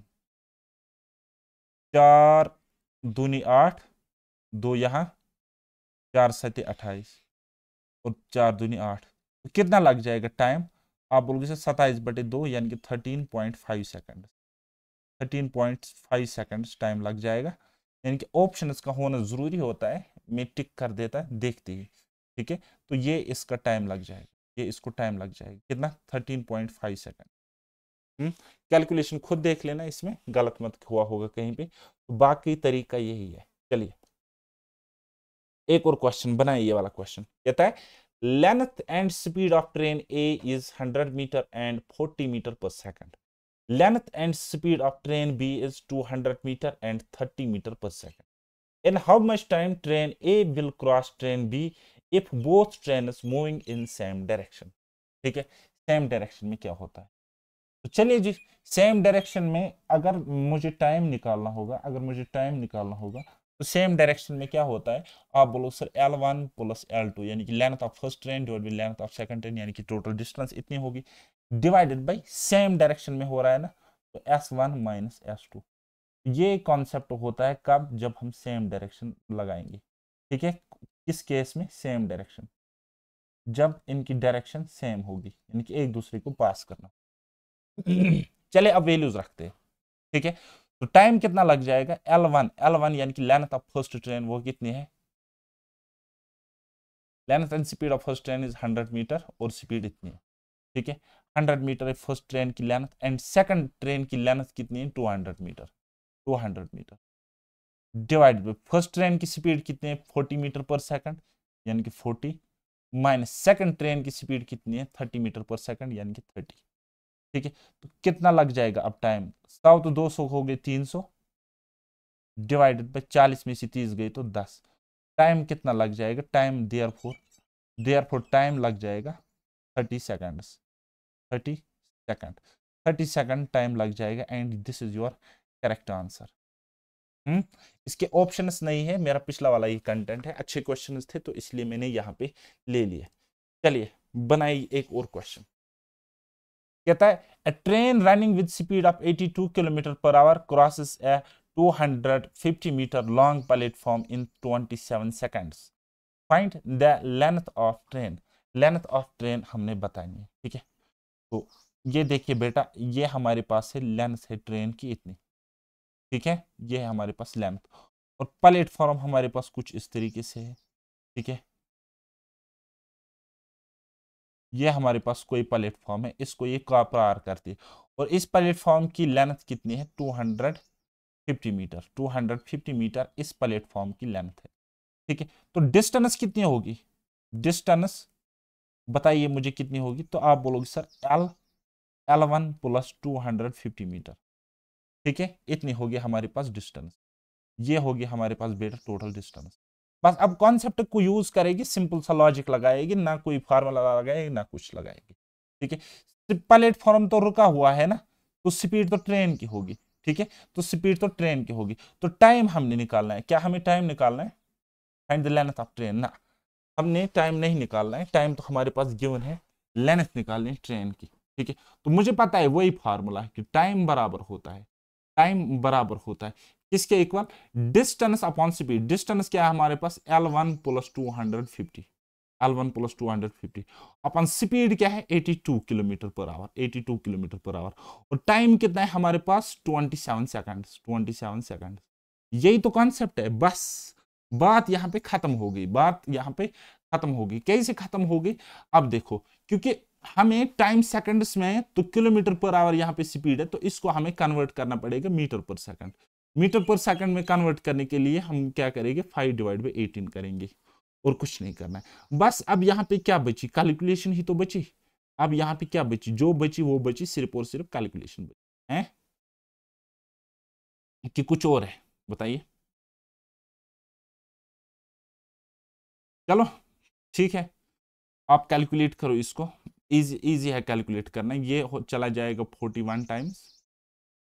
चार दूनी आठ, दो यहाँ। चार सत्य अट्ठाईस। और चार दूनी आठ। कितना लग जाएगा टाइम? आप बोलोगे सर सत्ताईस बटे दो, यानी कि thirteen point five second thirteen point five second time लग जाएगा। यानी कि ऑप्शन इसका होना ज़रूरी होता है, मैं टिक कर देता है, देखते ही। ठीक है? तो ये इसका टाइम लग जाएगा। ये इसको टाइम लग जाएगा। कितना? Thirteen point five second calculation खुद देख लेना इसमें। गलत मत हुआ होगा कहीं पे। तो बाकी तरीका यही है। चलिए। एक और क्वेश्चन बनाए ये वाला क्वेश्चन कहता है Length and speed of train A is 100 meter and 40 meter per second. Length and speed of train B is 200 meter and 30 meter per second. In how much time train A will cross train B if both trains moving in same direction? ठीक है same direction में क्या होता है तो चलिए जी same direction में अगर मुझे टाइम निकालना होगा अगर मुझे टाइम निकालना होगा तो सेम डायरेक्शन में क्या होता है? आप बोलो, sir L one plus L two यानी कि length of first train divide by length of second train यानी कि टोटल डिस्टेंस इतनी होगी। डिवाइडेड बाई सेम डायरेक्शन में हो रहा है ना तो S one minus S two ये कॉन्सेप्ट होता है कब? जब हम सेम डायरेक्शन लगाएँगे। ठीक है? किस केस में? सेम डायरेक्शन जब इनकी डायरेक्शन सेम होगी, यानी कि एक दूसरे को पास करना। चले, अब वैल्यूज़ रखते हैं। ठीक है? तो टाइम कितना लग जाएगा? एल वन एल वन यानी कि लेंथ ऑफ़ फ़र्स्ट ट्रेन वो कितनी है? Length and speed of first train is 100 metre और स्पीड इतनी है। ठीक है? 100 मीटर है फ़र्स्ट ट्रेन की लेंथ एंड सेकंड ट्रेन की लेंथ कितनी है? 200 metre 200 metre divide by first train की स्पीड कितनी है? 40 मीटर पर सेकंड यानी कि 40 माइनस सेकंड ट्रेन की स्पीड कितनी है? 30 मीटर पर सेकंड यानी कि 30 ठीक है? तो कितना लग जाएगा अब टाइम सौ तो 200 हो गए 300 डिवाइडेड बाई 40 में से 30 गई तो 10 टाइम कितना लग जाएगा? Time therefore therefore time लग जाएगा 30 सेकंड्स 30 सेकंड 30 सेकंड टाइम लग जाएगा and this is your correct answer hmm? इसके ऑप्शंस नहीं है, मेरा पिछला वाला ही कंटेंट है। अच्छे क्वेश्चंस थे तो इसलिए मैंने यहाँ पे ले लिए। चलिए, बनाई एक और क्वेश्चन कहता है a train running with speed of 82 kilometre per hour crosses a 250 metre long platform in 27 seconds find the length of train length of train हमने बतानी है, ठीक है? तो ये देखिए बेटा, ये हमारे पास है लेंथ है ट्रेन की इतनी, ठीक है? ये है हमारे पास लेंथ और प्लेटफॉर्म हमारे पास कुछ इस तरीके से है, ठीक है? ये हमारे पास कोई प्लेटफॉर्म है, इसको ये पार करती है। और इस प्लेटफॉर्म की लेंथ कितनी है? 250 मीटर 250 मीटर इस प्लेटफॉर्म की लेंथ है। ठीक है तो डिस्टेंस कितनी होगी? डिस्टेंस बताइए मुझे कितनी होगी? तो आप बोलोगे, sir L L one plus two hundred fifty metre ठीक है, इतनी होगी हमारे पास डिस्टेंस। ये होगी हमारे पास बेटा टोटल डिस्टेंस बस अब कॉन्सेप्ट को यूज़ करेगी सिंपल सा लॉजिक लगाएगी, ना कोई फार्मूला लगाएगी, ना कुछ लगाएगी। ठीक है? प्लेटफॉर्म तो रुका हुआ है ना? तो स्पीड तो ट्रेन की होगी। ठीक है? तो स्पीड तो ट्रेन की होगी। तो टाइम हमने निकालना है। क्या हमें टाइम निकालना है? Find the length of train ना। हमने टाइम नहीं निकालना है। टाइम तो हमारे पास गिवन है। लेंथ निकालनी है ट्रेन की। ठीक है? तो मुझे पता है वही फार्मूला है कि टाइम बराबर होता है। टाइम बराबर होता है। किसके equal distance upon speed distance क्या है हमारे पास? L one plus two hundred fifty L one plus two hundred fifty upon speed क्या है? 82 kilometre per hour 82 kilometre per hour और टाइम कितना है हमारे पास? 27 सेकंड 27 सेकंड यही तो कॉन्सेप्ट है। बस। बात यहाँ पे खत्म हो गई। बात यहाँ पे खत्म होगी कैसे खत्म होगी अब देखो, क्योंकि हमें टाइम सेकंड्स में तो किलोमीटर पर आवर यहाँ पे स्पीड है तो इसको हमें कन्वर्ट करना पड़ेगा metre per second metre per second में कन्वर्ट करने के लिए हम क्या करेंगे? फाइव डिवाइड बाई एटीन करेंगे और कुछ नहीं करना है। बस अब यहाँ पे क्या बची? कैलकुलेशन ही तो बची। अब यहाँ पे क्या बची? जो बची वो बची, सिर्फ़ और सिर्फ़ कैलकुलेशन बची। है? कि कुछ और है, बताइए। चलो, ठीक है। आप कैलकुलेट करो इसको। इजी इजी है कैलकुलेट करना। ये चला जाएगा फोर्टी वन टाइम्स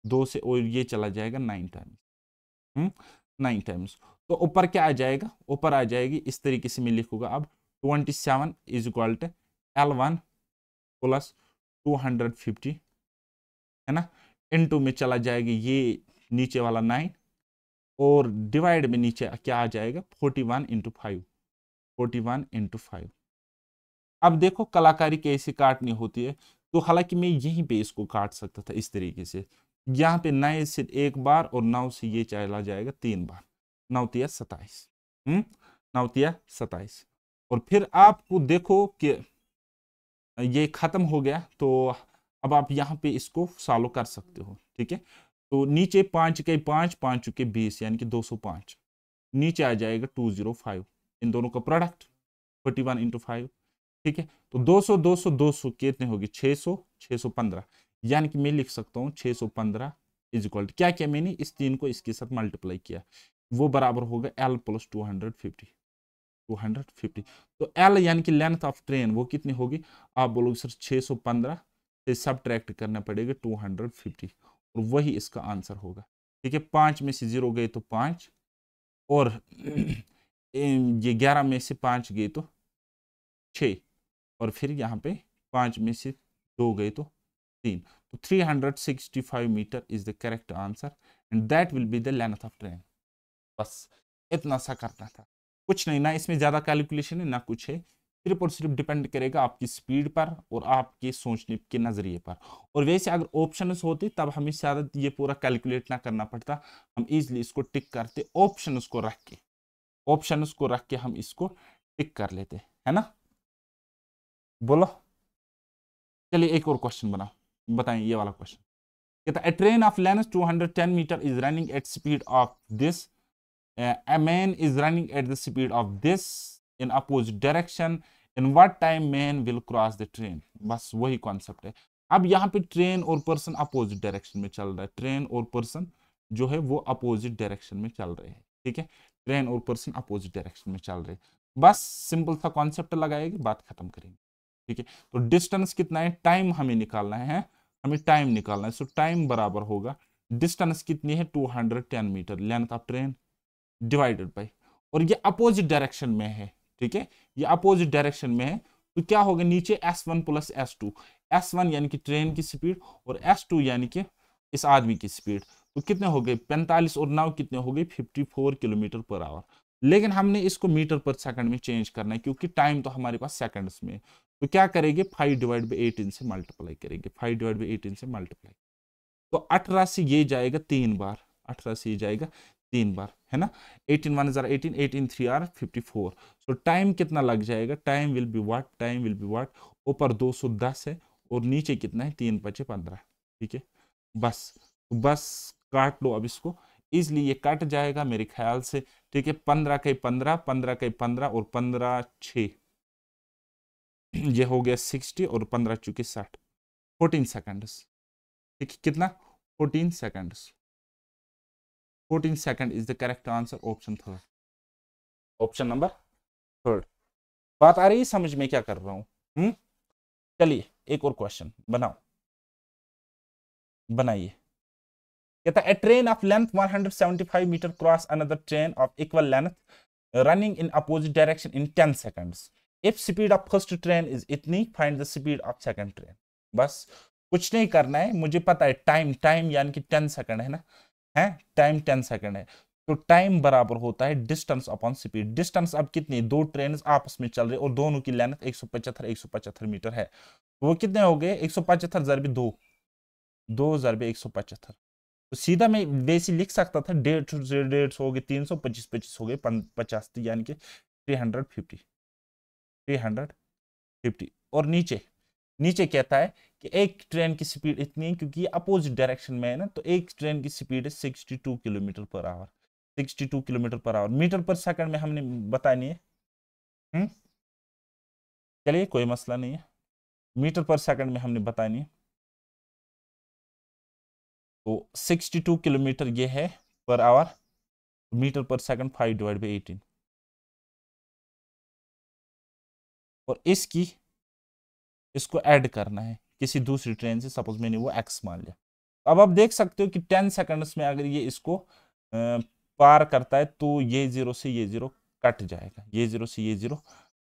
दो से और ये चला जाएगा नाइन टाइम्स नाइन टाइम्स तो ऊपर क्या आ जाएगा? ऊपर आ जाएगी, इस तरीके से मैं लिखूँगा अब twenty seven is equal to L one plus two hundred fifty है ना? इनटू में चला जाएगा ये नीचे वाला नाइन और डिवाइड में नीचे क्या आ जाएगा? Forty one into five forty one into five अब देखो, कलाकारी कैसे काटनी होती है? तो हालाँकि मैं यहीं पे इसको काट सकता था, इस तरीके से। यहाँ पे नए से एक बार और नौ से ये चला जाएगा तीन बार। नौतिया सताइस। हम्म? नौतिया सताइस। और फिर आपको देखो कि ये खत्म हो गया तो अब आप यहाँ पे इसको सॉल्व कर सकते हो, ठीक है? तो नीचे पाँच के पाँच पाँच के बीस, यानी कि दो सौ पाँच। नीचे आ जाएगा टू ज़ीरो फाइव। इन दोनों का product, forty one into five, ठीक है? तो 200 200 200 कितने होगी? 600 615 यानी कि मैं लिख सकता हूँ 615 इज़ इक्वल क्या क्या मैंने? इस तीन को इसके साथ मल्टीप्लाई किया। वो बराबर होगा L plus two hundred fifty two hundred fifty तो एल यानी कि लेंथ ऑफ़ ट्रेन वो कितनी होगी? आप बोलोगे सर 615 से सब ट्रैक्ट करना पड़ेगा 250 और वही इसका आंसर होगा। ठीक है, पाँच में से ज़ीरो गए तो पाँच। और ये ग्यारह में से पाँच गए तो छः। और फिर यहाँ पे पाँच में से दो गए तो तीन। 365 metre is the correct answer and that will be the length of train बस, इतना सा करना था। कुछ नहीं, ना इसमें ज़्यादा कैलकुलेशन है, ना कुछ है। सिर्फ़ और सिर्फ़ डिपेंड करेगा आपकी स्पीड पर और आपके सोचने के नज़रिए पर। और वैसे अगर ऑप्शन होते, तब हमें ज़्यादा ये पूरा कैलकुलेट ना करना पड़ता। हम इजिली इसको टिक करते ऑप्शन को रख के। ऑप्शन को रख के हम इसको टिक कर लेते, है ना? बोलो। चलिए एक और क्वेश्चन बनाओ। बताएँ ये वाला क्वेश्चन कहता है train of length 210 metre is running at speed of this a man is running at the speed of this in opposite direction. In what time man will cross the train? बस वही concept है। अब यहाँ पे train और person opposite direction में चल रहा है। ट्रेन और पर्सन जो है वो अपोजिट डायरेक्शन में चल रहे हैं। ठीक है? ट्रेन और पर्सन अपोजिट डायरेक्शन में चल रहे हैं। बस सिंपल सा कॉन्सेप्ट लगाएगी, बात खत्म करेंगे। ठीक है? तो डिस्टेंस कितना है? टाइम हमें निकालना है, हमें टाइम निकालना है। सो टाइम बराबर होगा। डिस्टेंस कितनी है? 210 metre length of train divided by और ये अपोजिट डायरेक्शन में है, ठीक है? ये अपोजिट डायरेक्शन में है। तो क्या होगा? नीचे S one plus S two S one यानी कि ट्रेन की स्पीड और एस टू यानी कि इस आदमी की स्पीड तो कितने हो गए? पैंतालीस और नौ कितने हो गए? Fifty four kilometre per hour लेकिन हमने इसको मीटर पर सेकंड में चेंज करना है, क्योंकि टाइम तो हमारे पास सेकंड्स में तो क्या करेंगे? फाइव डिवाइड बाई एटीन से मल्टीप्लाई करेंगे। फाइव डिवाइड बाई एटीन से मल्टीप्लाई। तो अठारह से ये जाएगा तीन बार। अठारह से ये जाएगा तीन बार, है ना? Eighteen one jar eighteen eighteen three are fifty four. So time कितना लग जाएगा? Time will be what time will be what ऊपर दो सौ दस है और नीचे कितना है? तीन पचे पंद्रह, ठीक है? बस तो बस काट लो अब इसको। इसलिए ये कट जाएगा मेरे ख्याल से, ठीक है? पंद्रह के पंद्रह पंद्रह के पंद्रह और पंद्रह छ। ये हो गया सिक्सटी और पंद्रह चुके साठ। Fourteen seconds. ठीक है कितना? Fourteen seconds. 14 second is the correct answer option third. Option number third. बात आ रही है समझ में क्या कर रहा हूँ? हम्म? चलिए, एक और क्वेश्चन बनाओ। बनाइए। कहता है train of length 175 metre cross another train of equal length running in opposite direction in 10 seconds if speed of first train is इतनी find the speed of second train बस, कुछ नहीं करना है, मुझे पता है टाइम टाइम यानी कि 10 सेकंड है ना? है? टाइम टेन सेकेंड है। तो टाइम बराबर होता है डिस्टेंस अपॉन स्पीड डिस्टेंस अब कितनी? दो ट्रेन आपस में चल रही और दोनों की लेंथ एक सौ पचहत्तर, एक सौ पचहत्तर मीटर है। तो वो कितने हो गए? एक सौ पचहत्तर जरबी दो। दो जरबे एक सौ पचहत्तर। तो सीधा मैं वैसे लिख सकता था डेढ़ डेढ़ सौ हो गए, तीन सौ, पच्चीस पच्चीस हो गए पचास, यानी कि three hundred fifty three hundred fifty और नीचे नीचे कहता है कि एक ट्रेन की स्पीड इतनी है क्योंकि ये अपोजिट डायरेक्शन में है ना तो एक ट्रेन की स्पीड है 62 kilometre per hour 62 kilometre per hour metre per second में हमने बताया नहीं है। हम्म? चलिए, कोई मसला नहीं है। मीटर पर सेकंड में हमने बताया नहीं है। तो 62 किलोमीटर ये है per hour metre per second five divide by eighteen और इसकी, इसको ऐड करना है। किसी दूसरी ट्रेन से सपोज़ मैंने वो एक्स मान लिया। अब आप देख सकते हो कि टेन सेकंड्स में अगर ये इसको पार करता है तो ये ज़ीरो से ये ज़ीरो कट जाएगा। ये ज़ीरो से ये ज़ीरो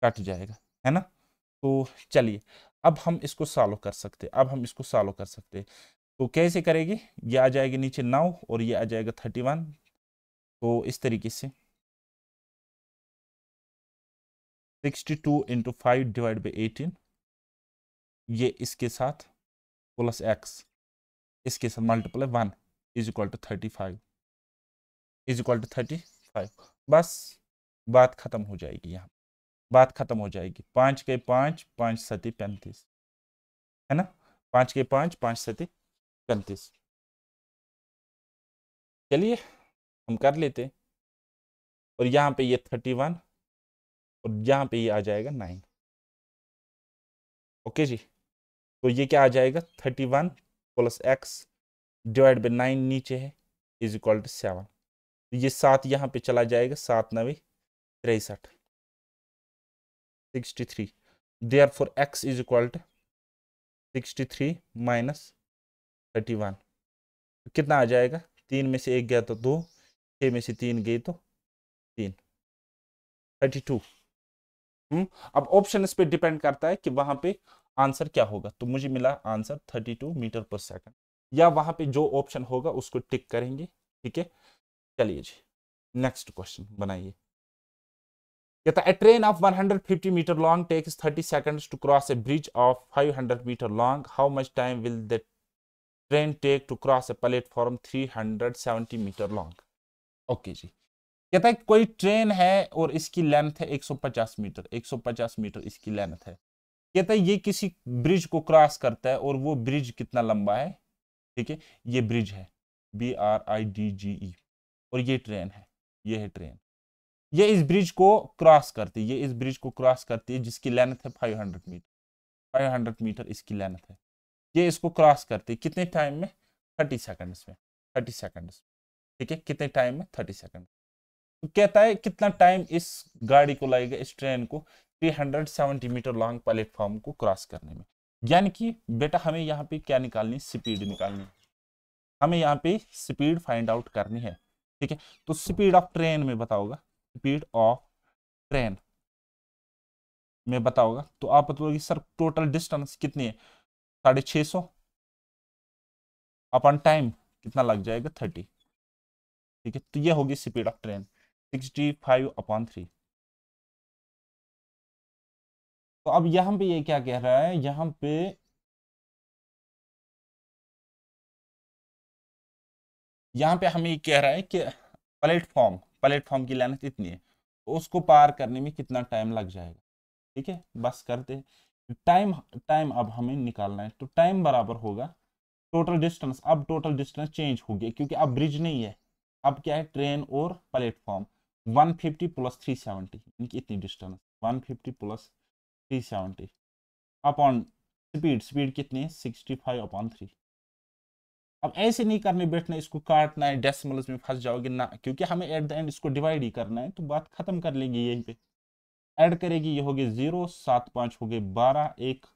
कट जाएगा, है ना? तो चलिए, अब हम इसको सॉल्व कर सकते अब हम इसको सॉल्व कर सकते तो कैसे करेंगे? ये आ जाएगी नीचे नौ और ये आ जाएगा थर्टी वन तो इस तरीके से। Sixty two into five divide by eighteen ये इसके साथ प्लस एक्स इसके साथ multiply one is equal to thirty five is equal to thirty five बस, बात खत्म हो जाएगी यहाँ। बात खत्म हो जाएगी। पाँच के पाँच पाँच सती पैंतीस। है ना? पाँच के पाँच पाँच सती पैंतीस। चलिए, हम कर लेते। और यहाँ पे ये थर्टी वन और यहाँ पे ये आ जाएगा नाइन ओके जी? तो ये क्या आ जाएगा? Thirty one plus X divide by nine नीचे है इज़ इक्वल टू सेवन तो ये सात यहाँ पे चला जाएगा, सात नवे तिरसठ. Sixty three therefore X is equal to sixty three minus thirty one कितना आ जाएगा? तीन में से एक गया तो दो छः में से तीन गई तो तीन. थर्टी टू हम्म, अब ऑप्शन इस पर डिपेंड करता है कि वहाँ पे आंसर क्या होगा। तो मुझे मिला आंसर 32 मीटर पर सेकंड या वहाँ पे जो ऑप्शन होगा उसको टिक करेंगे ठीक है? चलिए जी नेक्स्ट क्वेश्चन बनाइए। कहता है train of 150 metre long takes 30 seconds to cross a bridge of 500 metre long how much time will the train take to cross a platform 370 metre long okay ji. कहता है कोई ट्रेन है और इसकी length है 150 मीटर 150 मीटर इसकी length है। कहता है, ये किसी ब्रिज को क्रॉस करता है और वो ब्रिज कितना लंबा है? ठीक है, ये ब्रिज है B R I D G E और ये ट्रेन है, ये है ट्रेन। ये इस ब्रिज को क्रॉस करती है, ये इस ब्रिज को क्रॉस करती है जिसकी लेंथ है 500 मीटर 500 मीटर इसकी लेंथ है। ये इसको क्रॉस करती है, कितने टाइम में? 30 सेकंड्स में 30 सेकंड्स ठीक है, कितने टाइम में? 30 सेकंड कहता है कितना टाइम इस गाड़ी को लगेगा इस ट्रेन को 370 मीटर लॉन्ग प्लेटफॉर्म को क्रॉस करने में। यानी कि बेटा हमें यहाँ पे क्या निकालनी स्पीड निकालनी हमें यहाँ पे स्पीड फाइंड आउट करनी है, ठीक है? तो स्पीड ऑफ़ ट्रेन में बताओगा। स्पीड ऑफ़ ट्रेन में बताओगा। तो आप बताओगे सर टोटल डिस्टेंस कितनी है? साढ़े छः सौ। अपन टाइम कितना लग जाएगा? थर्टी ठीक है? तो ये होगी speed of train sixty five upon three. तो अब यहाँ पे ये क्या कह रहा है? यहाँ पे यहाँ पे हमें कह रहा है कि प्लेटफॉर्म प्लेटफॉर्म की लेंथ इतनी है? तो उसको पार करने में कितना टाइम लग जाएगा? ठीक है, बस करते टाइम टाइम अब हमें निकालना है। तो टाइम बराबर होगा टोटल डिस्टेंस। अब टोटल डिस्टेंस चेंज हो गया, क्योंकि अब ब्रिज नहीं है। अब क्या है? ट्रेन और प्लेटफॉर्म। 150 प्लस 370 इनकी इतनी distance 150 plus 370 upon speed speed कितनी है? 65 अपॉन थ्री अब ऐसे नहीं करने, बैठना, इसको काटना है डेसिमल्स में फंस जाओगे ना, क्योंकि हमें एट द एंड इसको डिवाइड ही करना है तो बात खत्म कर लेंगे यहीं पे। ऐड करेगी, ये हो गए ज़ीरो सात पाँच हो गए बारह, एक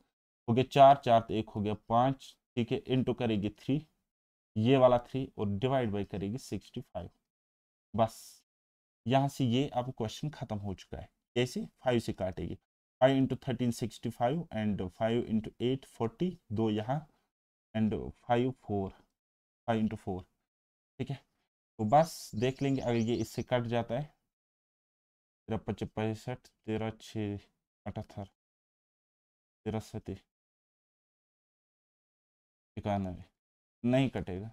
हो गए चार चार तो एक हो गया पाँच, ठीक है इंटू करेगी थ्री ये वाला थ्री और डिवाइड बाई करेगी सिक्सटी फाइव बस। यहाँ से ये अब क्वेश्चन खत्म हो चुका है। कैसे? फाइव से काटेगी। Five into thirteen sixty five and five into eight forty दो यहाँ and five four five into four ठीक है? तो बस देख लेंगे, अगर ये इससे कट जाता है। तेरह पच्चीस, पैंसठ, तेरह छः, अठहत्तर, तेरह सती इक्यानवे। नहीं कटेगा।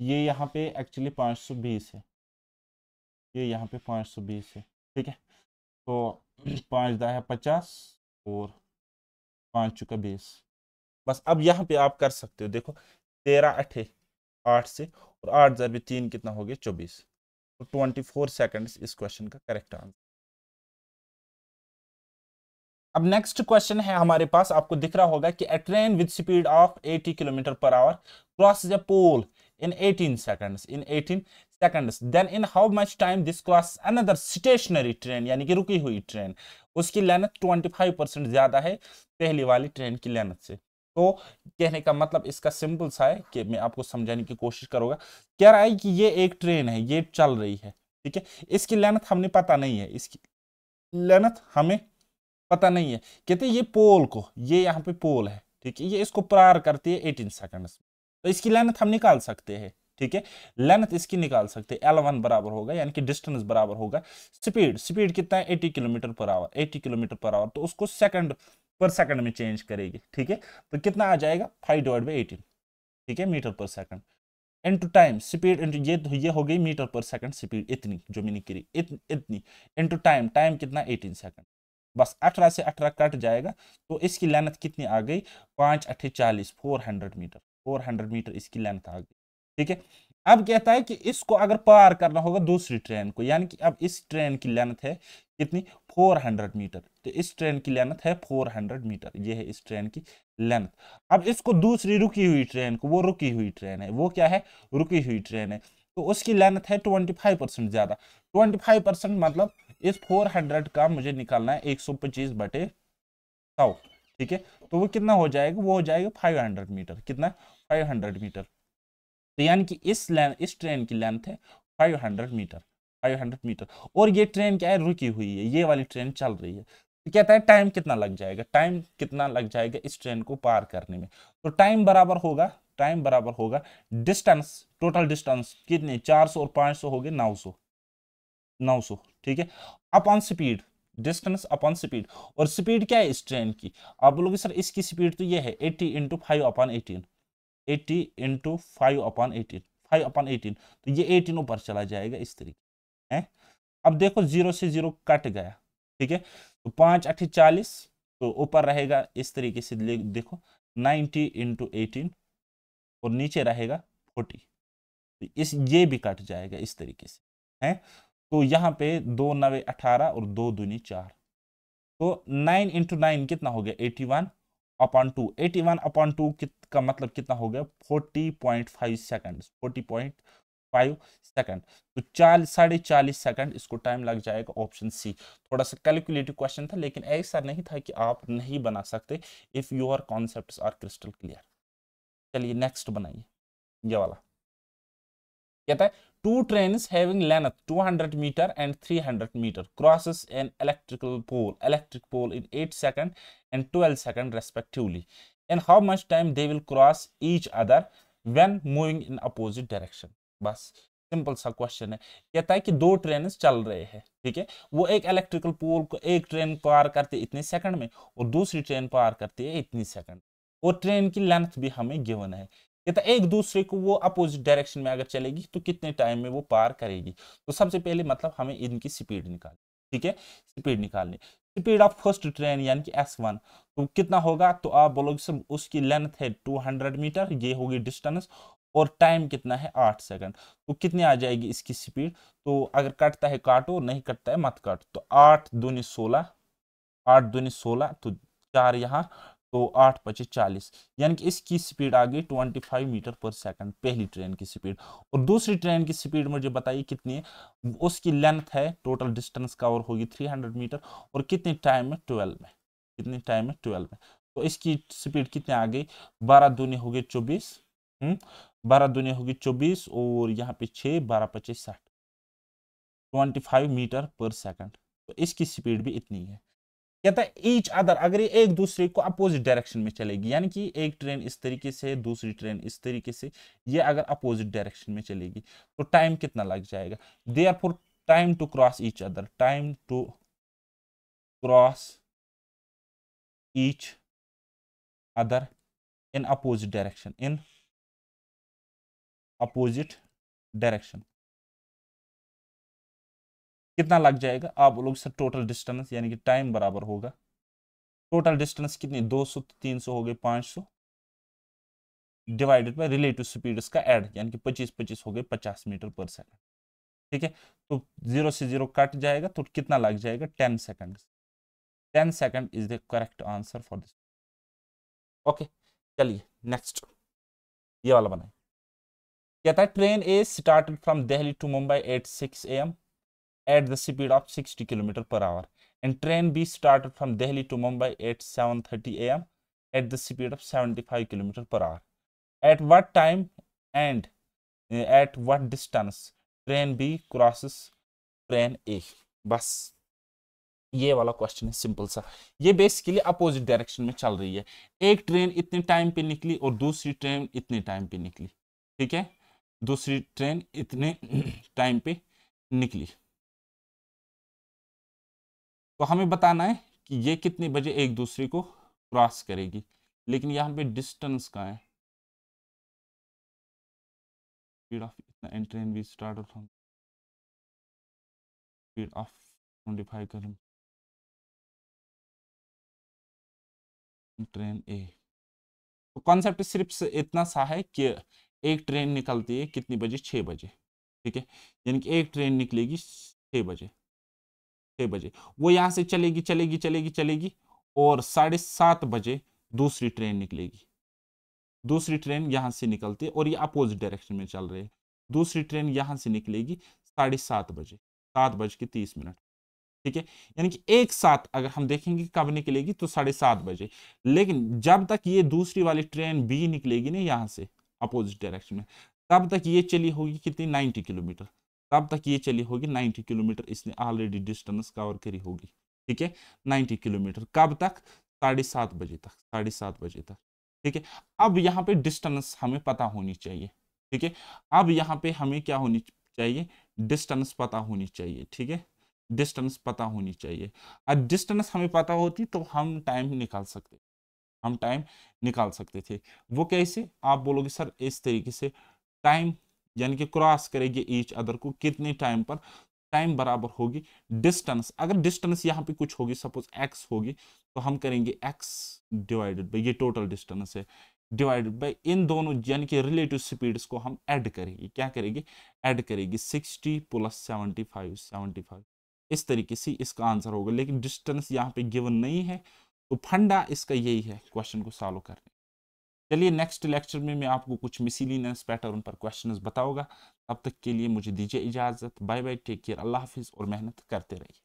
ये यहाँ पे एक्चुअली पाँच सौ बीस है। ये यहाँ पे पाँच सौ बीस है, ठीक है? तो पाँच दा है पचास और पाँच चुका बीस। बस अब यहाँ पे आप कर सकते हो, देखो, तेरह अठे आठ से, और आठ जर भी तीन कितना हो गया? चौबीस। तो ट्वेंटी फोर सेकेंड्स इस क्वेश्चन का करेक्ट आंसर अब नेक्स्ट क्वेश्चन है हमारे पास, आपको दिख रहा होगा कि a train with speed of 80 kilometre per hour cross pole in 18 seconds, in 18 seconds. Then in how much time this cross another stationary train, यानी कि रुकी हुई ट्रेन उसकी लेंथ 25 परसेंट ज़्यादा है पहली वाली ट्रेन की लेंथ से। तो कहने का मतलब इसका सिंपल सा है कि मैं आपको समझाने की कोशिश करूँगा। कह रहा है कि ये एक ट्रेन है, ये चल रही है, ठीक है? इसकी लेंथ हमने पता नहीं है, इसकी लेंथ हमें पता नहीं है। कहते ये पोल को, ये यहाँ पे पोल है, ठीक है? ये इसको पार करती है 18 सेकंड्स तो इसकी लेंथ हम निकाल सकते हैं ठीक है? लेंथ इसकी निकाल सकते हैं एल वन बराबर होगा यानी कि डिस्टेंस बराबर होगा। स्पीड स्पीड कितना है? Eighty kilometre per hour eighty kilometre per hour तो उसको सेकंड पर सेकंड में चेंज करेगी ठीक है? तो कितना आ जाएगा? फाइव डिवाइड बाई एटीन ठीक है? Metre per second into time speed into ये ये हो गई मीटर पर सेकंड स्पीड इतनी जो मैंने करी इत, इतनी। इंटू टाइम टाइम कितना? एटीन सेकंड बस अठारह से अठारह कट जाएगा तो इसकी लेंथ कितनी आ गई? पाँच अठे चालीस four hundred metre four hundred metre इसकी लेंथ आ गई, ठीक है? अब कहता है कि इसको अगर पार करना होगा दूसरी ट्रेन को, यानी कि अब इस ट्रेन की लेंथ है कितनी? 400 मीटर तो इस ट्रेन की लेंथ है 400 मीटर, ये है इस ट्रेन की लेंथ। अब इसको दूसरी रुकी हुई ट्रेन को, वो रुकी हुई ट्रेन है, वो क्या है? रुकी हुई ट्रेन है तो उसकी लेंथ है 25 परसेंट ज़्यादा। 25 परसेंट मतलब इस 400 का मुझे निकालना है 125 बटे सौ ठीक है? तो वो कितना हो जाएगा? वो हो जाएगा 500 मीटर कितना? 500 मीटर तो यानी कि इस लें इस ट्रेन की लेंथ है 500 मीटर 500 मीटर और ये ट्रेन क्या है? रुकी हुई है. ये वाली ट्रेन चल रही है. तो कहता है टाइम कितना लग जाएगा? टाइम कितना लग जाएगा इस ट्रेन को पार करने में? तो टाइम बराबर होगा टाइम बराबर होगा डिस्टेंस टोटल डिस्टेंस कितने? 400 और 500 हो गए 900 900 ठीक है? Upon speed distance upon speed. और स्पीड क्या है इस ट्रेन की? आप बोलोगे, सर, इसकी स्पीड तो ये है 80 into five upon eighteen. Eighty into five upon eighteen, five upon eighteen. तो ये एटीन ऊपर चला जाएगा इस तरीके है? अब देखो, ज़ीरो से ज़ीरो कट गया, ठीक है? तो पाँच अठी चालीस तो ऊपर रहेगा इस तरीके से देखो, नाइनटी इंटू एटीन और नीचे रहेगा फोर्टी। तो इस, ये भी कट जाएगा इस तरीके से, है? तो यहाँ पे दो नवे अठारह और दो दूनी चार। तो नाइन इंटू नाइन कितना हो गया? Eighty one upon two eighty one upon two का मतलब कितना हो गया? Forty point five second forty point five second तो चाल, साढ़े चालीस सेकेंड इसको टाइम लग जाएगा ऑप्शन सी थोड़ा सा कैलकुलेटिव क्वेश्चन था, लेकिन ऐसा नहीं था कि आप नहीं बना सकते if your concept are crystal clear चलिए नेक्स्ट बनाइए। ये वाला। कहता है two train having electrical pole electric pole in 8 second and 12 second respectively and how much time they will cross each other when moving in opposite direction बस simple सा question है। कहता है कि दो ट्रेन चल रहे हैं, ठीक है? थीके? वो एक इलेक्ट्रिकल पोल को एक ट्रेन पार करते इतने सेकंड में, और दूसरी ट्रेन पार करती है इतनी सेकंड और ट्रेन की लेंथ भी हमें गिवन है। कहता एक दूसरे को वो अपोजिट डायरेक्शन में अगर चलेगी तो कितने टाइम में वो पार करेगी? तो सबसे पहले मतलब हमें इनकी स्पीड निकालनी, ठीक है? स्पीड निकालनी। स्पीड ऑफ़ फ़र्स्ट ट्रेन यानी कि एस वन तो कितना होगा? तो आप बोलोगे सर, उसकी लेंथ है 200 मीटर ये होगी डिस्टेंस और टाइम कितना है? आठ सेकंड तो कितनी आ जाएगी इसकी स्पीड तो अगर कटता है काटो, नहीं कटता है मत काट। तो आठ दूनी सोलह, आठ दूनी सोलह तो चार यहाँ तो आठ पचे चालीस यानी कि इसकी स्पीड आ गई twenty five metre per second पहली ट्रेन की स्पीड और दूसरी ट्रेन की स्पीड मुझे बताइए कितनी है? उसकी लेंथ है टोटल डिस्टेंस कवर होगी थ्री हंड्रेड मीटर और कितने टाइम में ट्वेल्व में कितने टाइम में ट्वेल्व में तो इसकी स्पीड कितने आ गई? बारह दूनी हो चौबीस हम्म, बारह दूनी होगी चौबीस और यहाँ पे छः बारह पच्चीस साठ। Twenty five metre per second तो इसकी स्पीड भी इतनी है। कहता है ईच अदर अगर ये एक दूसरे को अपोजिट डायरेक्शन में चलेगी, यानी कि एक ट्रेन इस तरीके से, दूसरी ट्रेन इस तरीके से, ये अगर अपोजिट डायरेक्शन में चलेगी तो टाइम कितना लग जाएगा? They are for time to cross each other time to cross each other in opposite direction in opposite direction कितना लग जाएगा? आप लोग सर टोटल डिस्टेंस यानी कि टाइम बराबर होगा। टोटल डिस्टेंस कितनी? 200 300 हो गए 500 डिवाइडेड बाय रिलेटिव स्पीड इसका एड यानी कि 25 25 हो गए 50 मीटर पर सेकंड ठीक है? तो ज़ीरो से ज़ीरो कट जाएगा तो कितना लग जाएगा? 10 second 10 second is the correct answer for this okay चलिए नेक्स्ट ये वाला बनाए। कहता है train A started from Delhi to Mumbai at six AM at the speed of 60 km per hour. And train B started from Delhi to Mumbai at 7.30 am at the speed of 75 km per hour. At what time and uh, at what distance train B crosses train A? बस ये वाला question है simple सा ये basically opposite direction में चल रही है एक ट्रेन इतने टाइम पे निकली और दूसरी ट्रेन इतने टाइम पे निकली ठीक है दूसरी ट्रेन इतने टाइम पे निकली तो हमें बताना है कि ये कितने बजे एक दूसरे को क्रॉस करेगी। लेकिन यहाँ पे डिस्टेंस का है। स्पीड ऑफ़ इतना and train B start speed of 25 करें ट्रेन ए तो कॉन्सेप्ट सिर्फ़ इतना सा है कि एक ट्रेन निकलती है कितनी बजे? छः बजे। ठीक है? यानी कि एक ट्रेन निकलेगी छः बजे। छः बजे। वो यहाँ से चलेगी चलेगी चलेगी चलेगी और साढ़े सात बजे दूसरी ट्रेन निकलेगी। दूसरी ट्रेन यहाँ से निकलती है और ये अपोजिट डायरेक्शन में चल रहे हैं। दूसरी ट्रेन यहाँ से निकलेगी साढ़े सात बजे, सात बज के तीस मिनट। ठीक है? यानी कि एक साथ अगर हम देखेंगे कब निकलेगी तो साढ़े सात बजे। लेकिन जब तक ये दूसरी वाली ट्रेन बी निकलेगी ना यहाँ से अपोजिट डायरेक्शन में, तब तक ये चली होगी कितनी? Ninety kilometre. तब तक ये चली होगी 90 किलोमीटर, इसने ऑलरेडी डिस्टेंस कवर करी होगी, ठीक है? 90 किलोमीटर। कब तक? साढ़े सात बजे तक, साढ़े सात बजे तक, ठीक है? अब यहाँ पे डिस्टेंस हमें पता होनी चाहिए, ठीक है? अब यहाँ पे हमें क्या होनी चाहिए? डिस्टेंस पता होनी चाहिए, ठीक है? डिस्टेंस पता होनी चाहिए। और डिस्टेंस हमें पता होती तो हम टाइम निकाल सकते, हम टाइम निकाल सकते थे। वो कैसे? आप बोलोगे, सर, इस तरीके से टाइम यानी कि क्रॉस करेगी ईच अदर को कितने टाइम पर? टाइम बराबर होगी डिस्टेंस अगर डिस्टेंस यहाँ पे कुछ होगी सपोज़ एक्स होगी तो हम करेंगे एक्स डिवाइडेड बाई ये टोटल डिस्टेंस है। डिवाइडेड बाई इन दोनों, यानी कि रिलेटिव स्पीड्स को हम ऐड करेंगे। क्या करेंगे? ऐड करेंगे sixty plus seventy five seventy five इस तरीके से इसका आंसर होगा। लेकिन डिस्टेंस यहाँ पे गिवन नहीं है तो फंडा इसका यही है क्वेश्चन को सॉल्व करने। चलिए नेक्स्ट लेक्चर में मैं आपको कुछ मिसिलिनियस पैटर्न पर क्वेश्चन बताऊँगा। तब तक के लिए मुझे दीजिए इजाज़त। बाय बाय टेक केयर अल्लाह हाफिज़ और मेहनत करते रहिए।